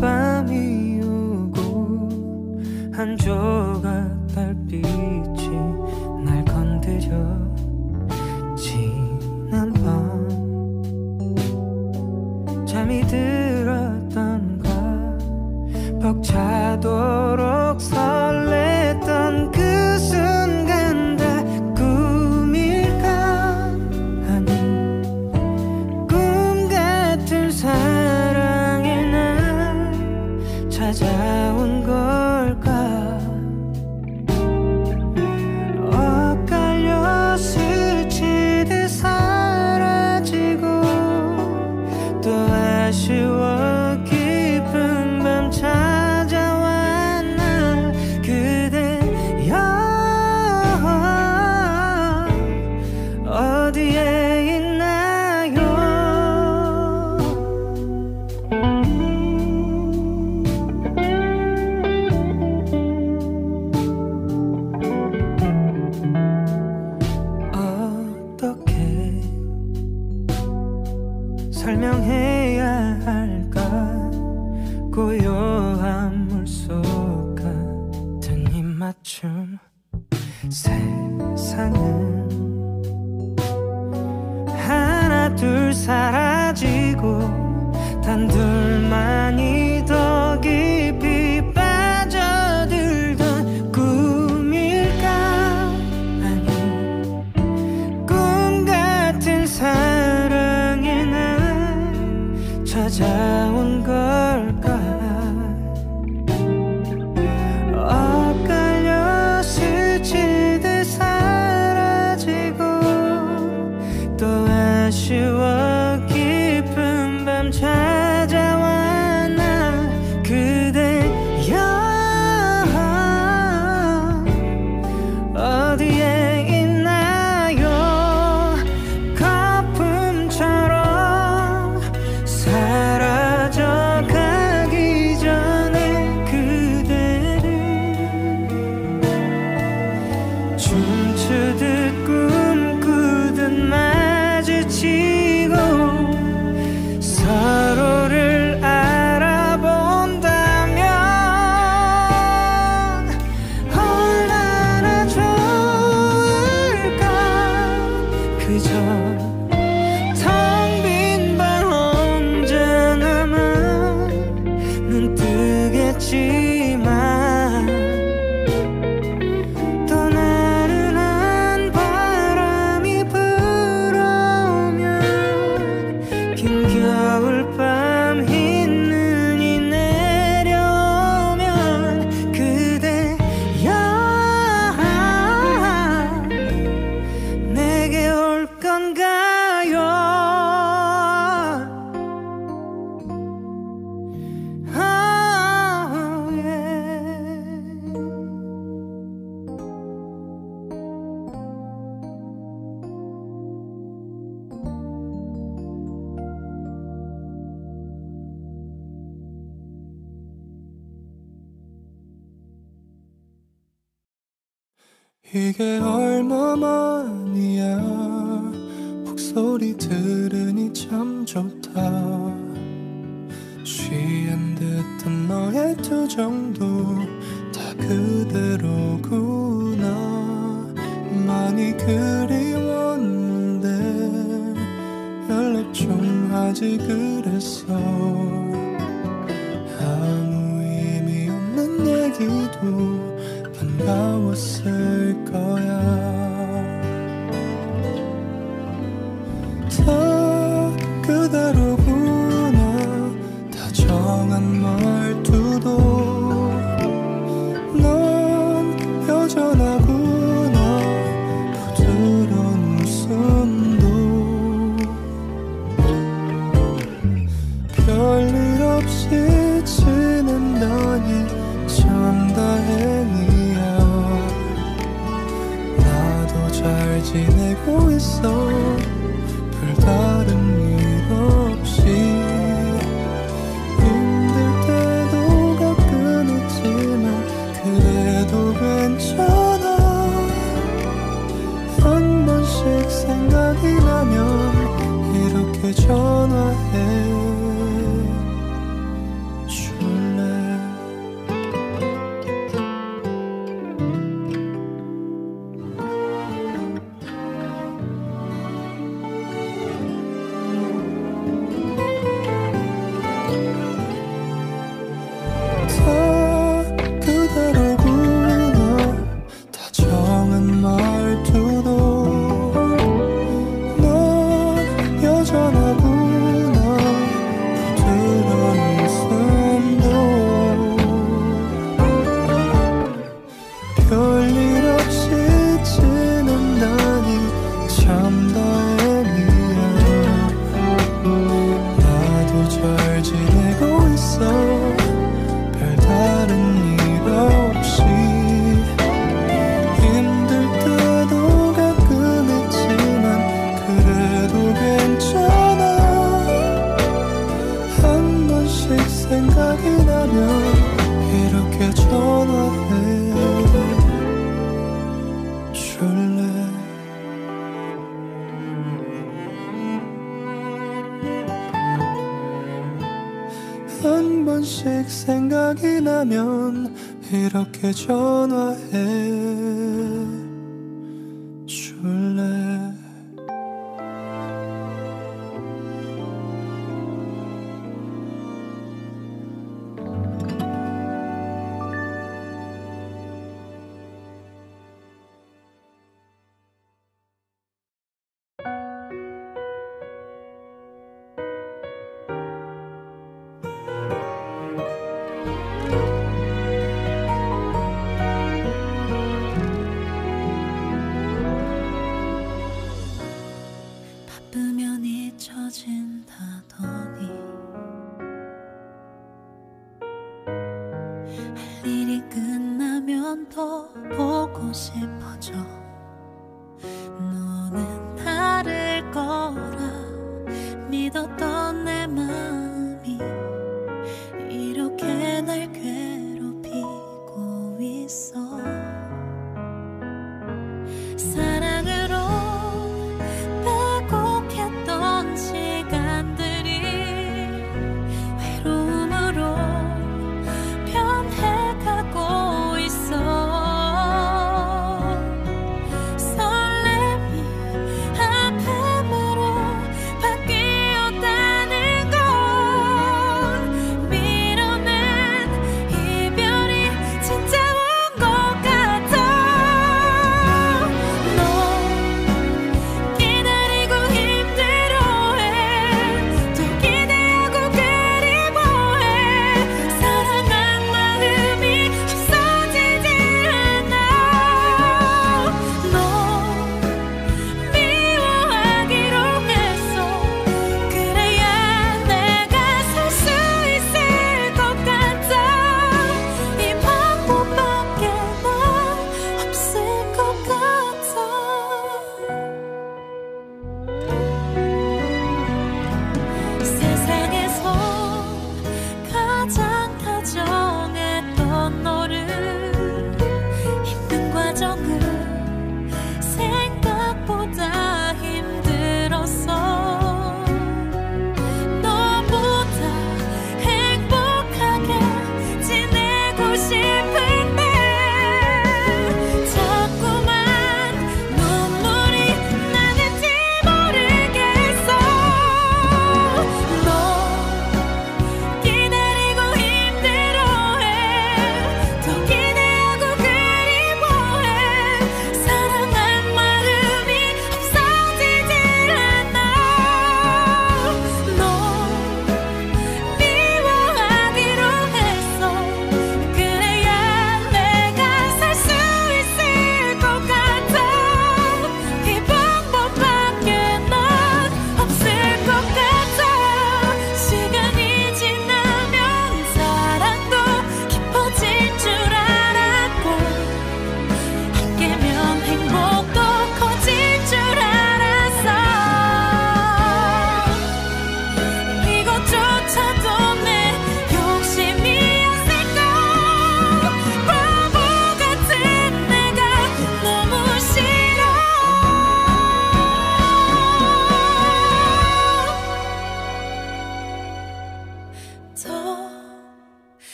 다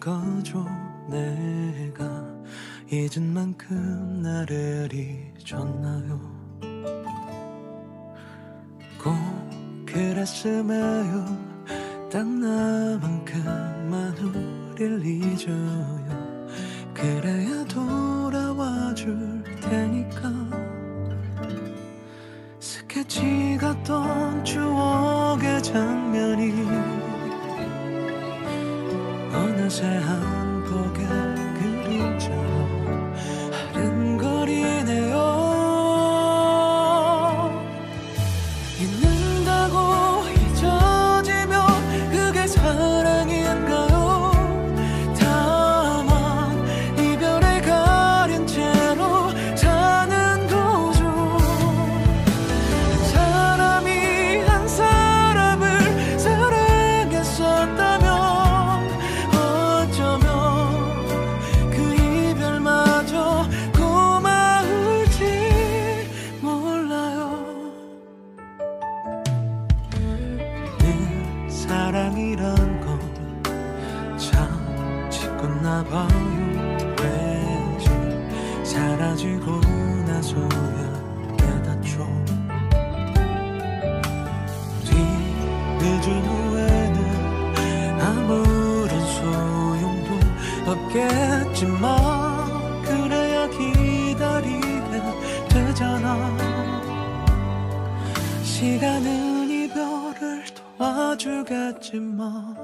거죠 내가 잊은 만큼 나를 잊었나요? 꼭 그랬음에요. 딱 나만큼만 우릴 잊어요. 그래야 돌아와 줄 테니까. 스케치 같던 추억의 장면이 어느새 한복의 그림자로 아른거리네요. 같지 뭐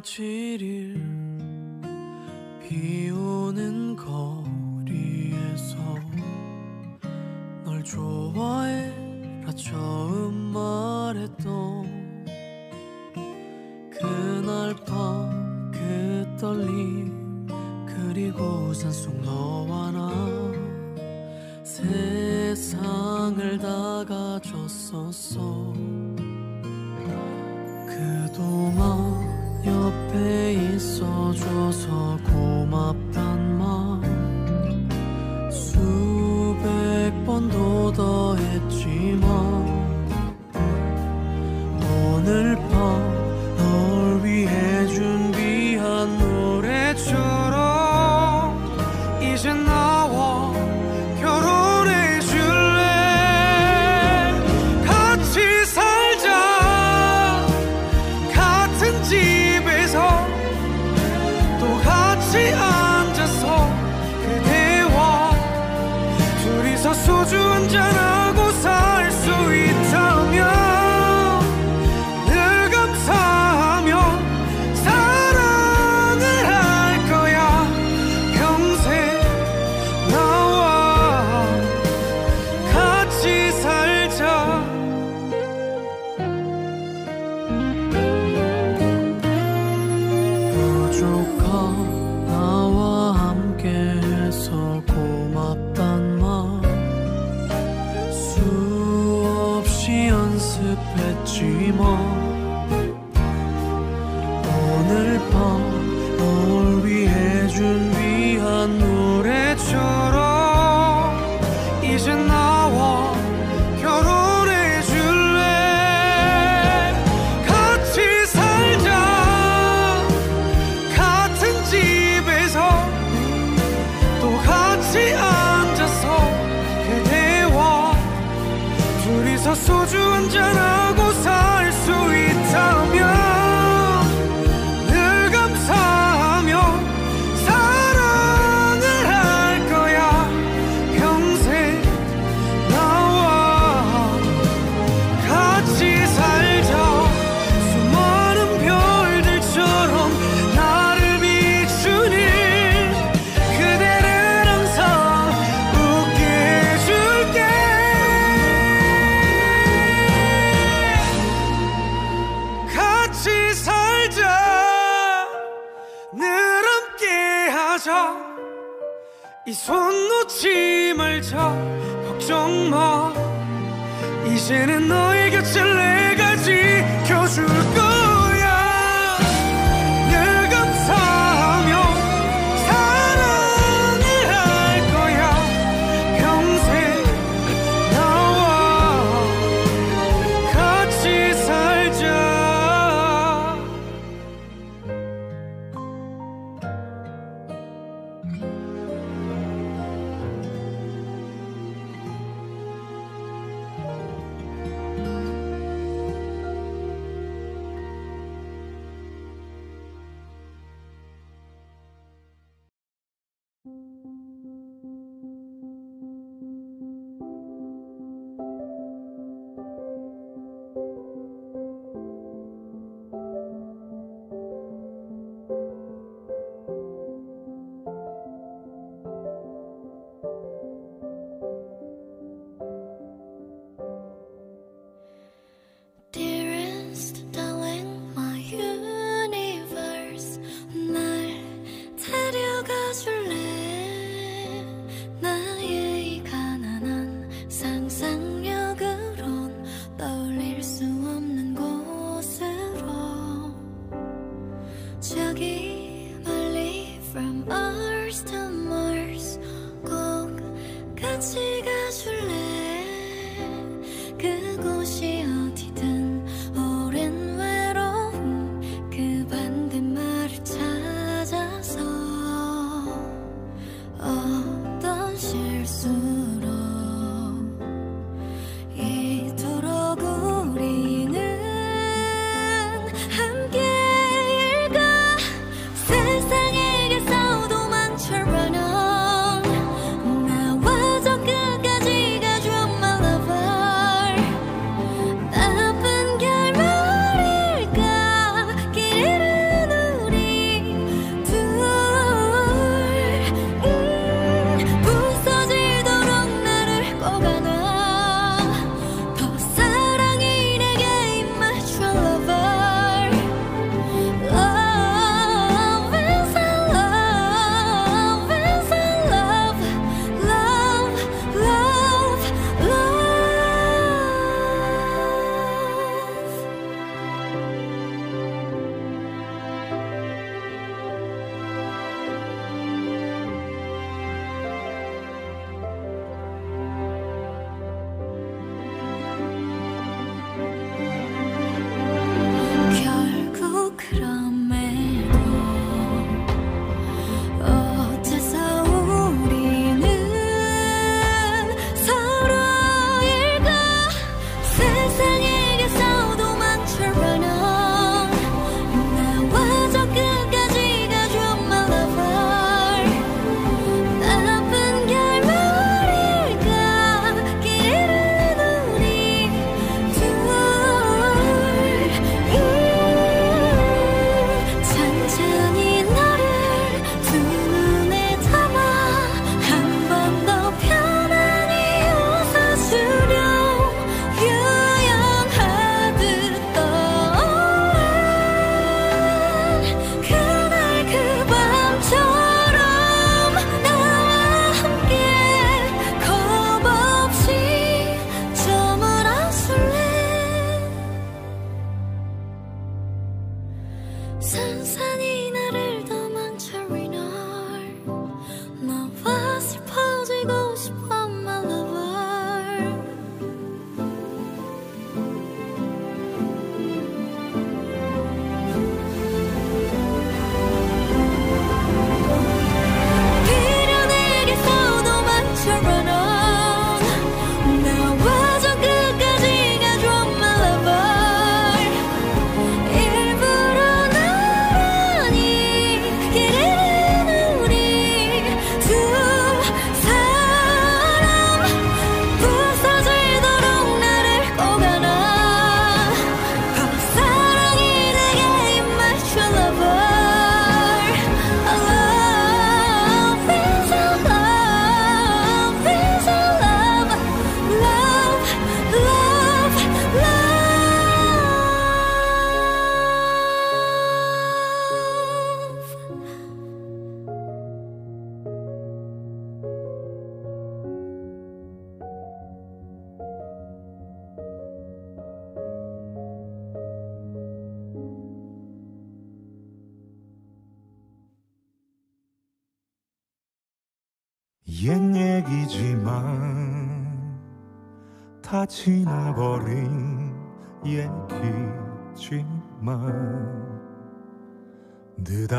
7일 비 오는 거리에서 널 좋아해라 처음 말했던 그날 밤 그 떨림 그리고 산속 너와 나 세상을 다 가졌었어. 그동안 옆에 있어줘서 고맙단 말. 수백 번 도더했지만 오늘 밤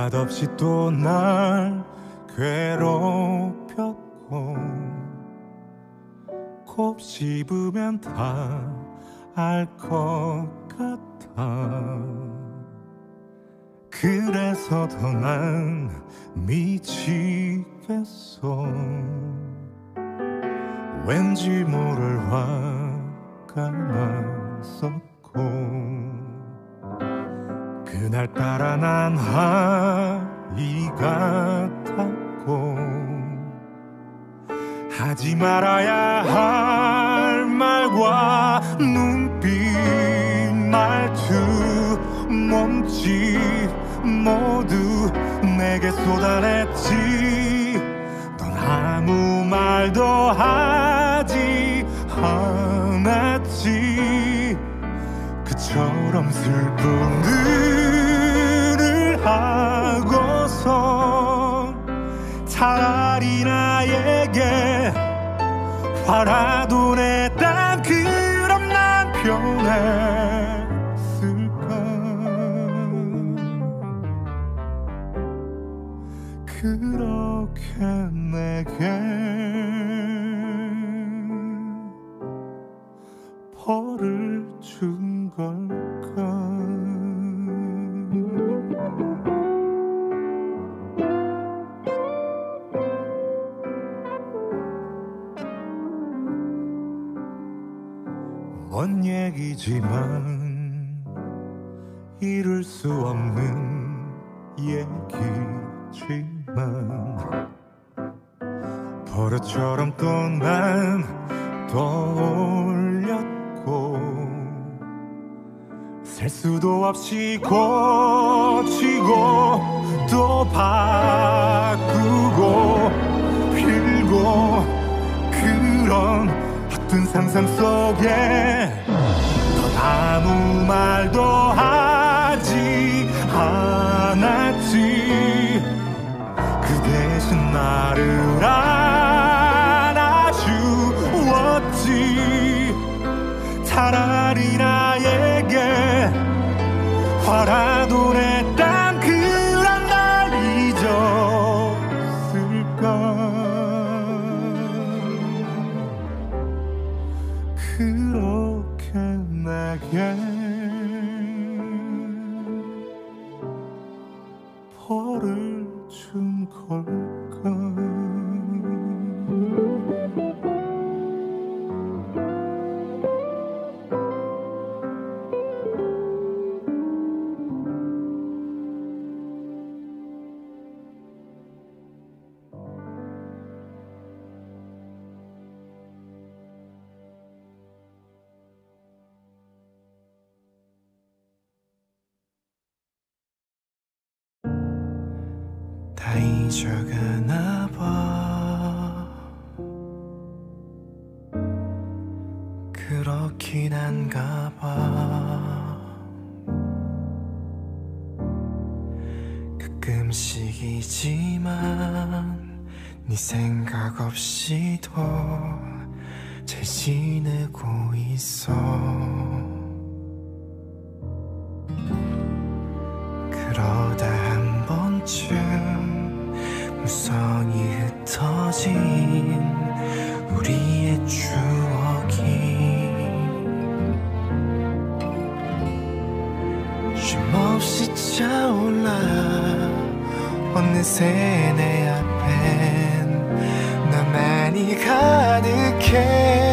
느닷없이 또 날 괴롭혔고 곱씹으면 다 알 것 같아. 그래서 더 난 미치겠어. 왠지 모를 화가 났었고 그날따라 난 하이 같았고 하지 말아야 할 말과 눈빛 말투 몸짓 모두 내게 쏟아냈지. 넌 아무 말도 하지 않았지. 그처럼 슬픈 눈을 차라리 나에게 화라도 냈단 그럼 난 변했 얘기지만 이룰 수 없는 얘기지만 버릇처럼 또 난 떠올렸고 셀 수도 없이 고치고 또 바꾸고 빌고 그런 헛된 상상 속에 넌 아무 말도 하지 않았지. 그 대신 나를 안아주었지. 차라리 나에게 화라 다 잊어가나 봐. 그렇긴 한가 봐. 가끔씩이지만 네 생각 없이도 잘 지내고 있어. 그러다 한 번쯤 무성이 흩어진 우리의 추억이 쉼없이 차올라 어느새 내 앞엔 너만이 가득해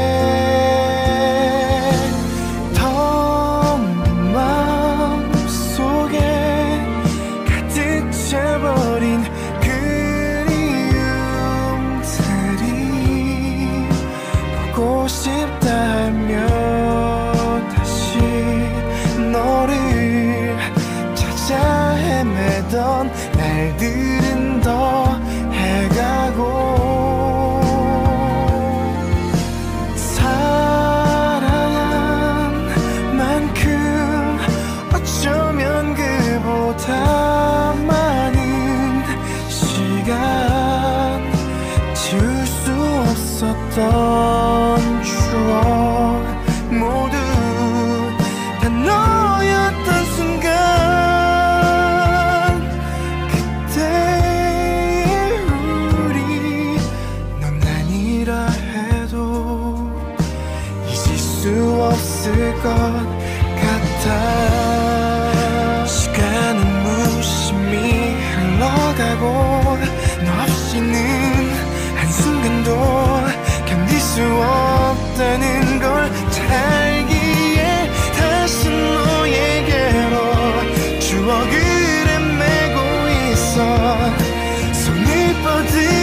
뻗으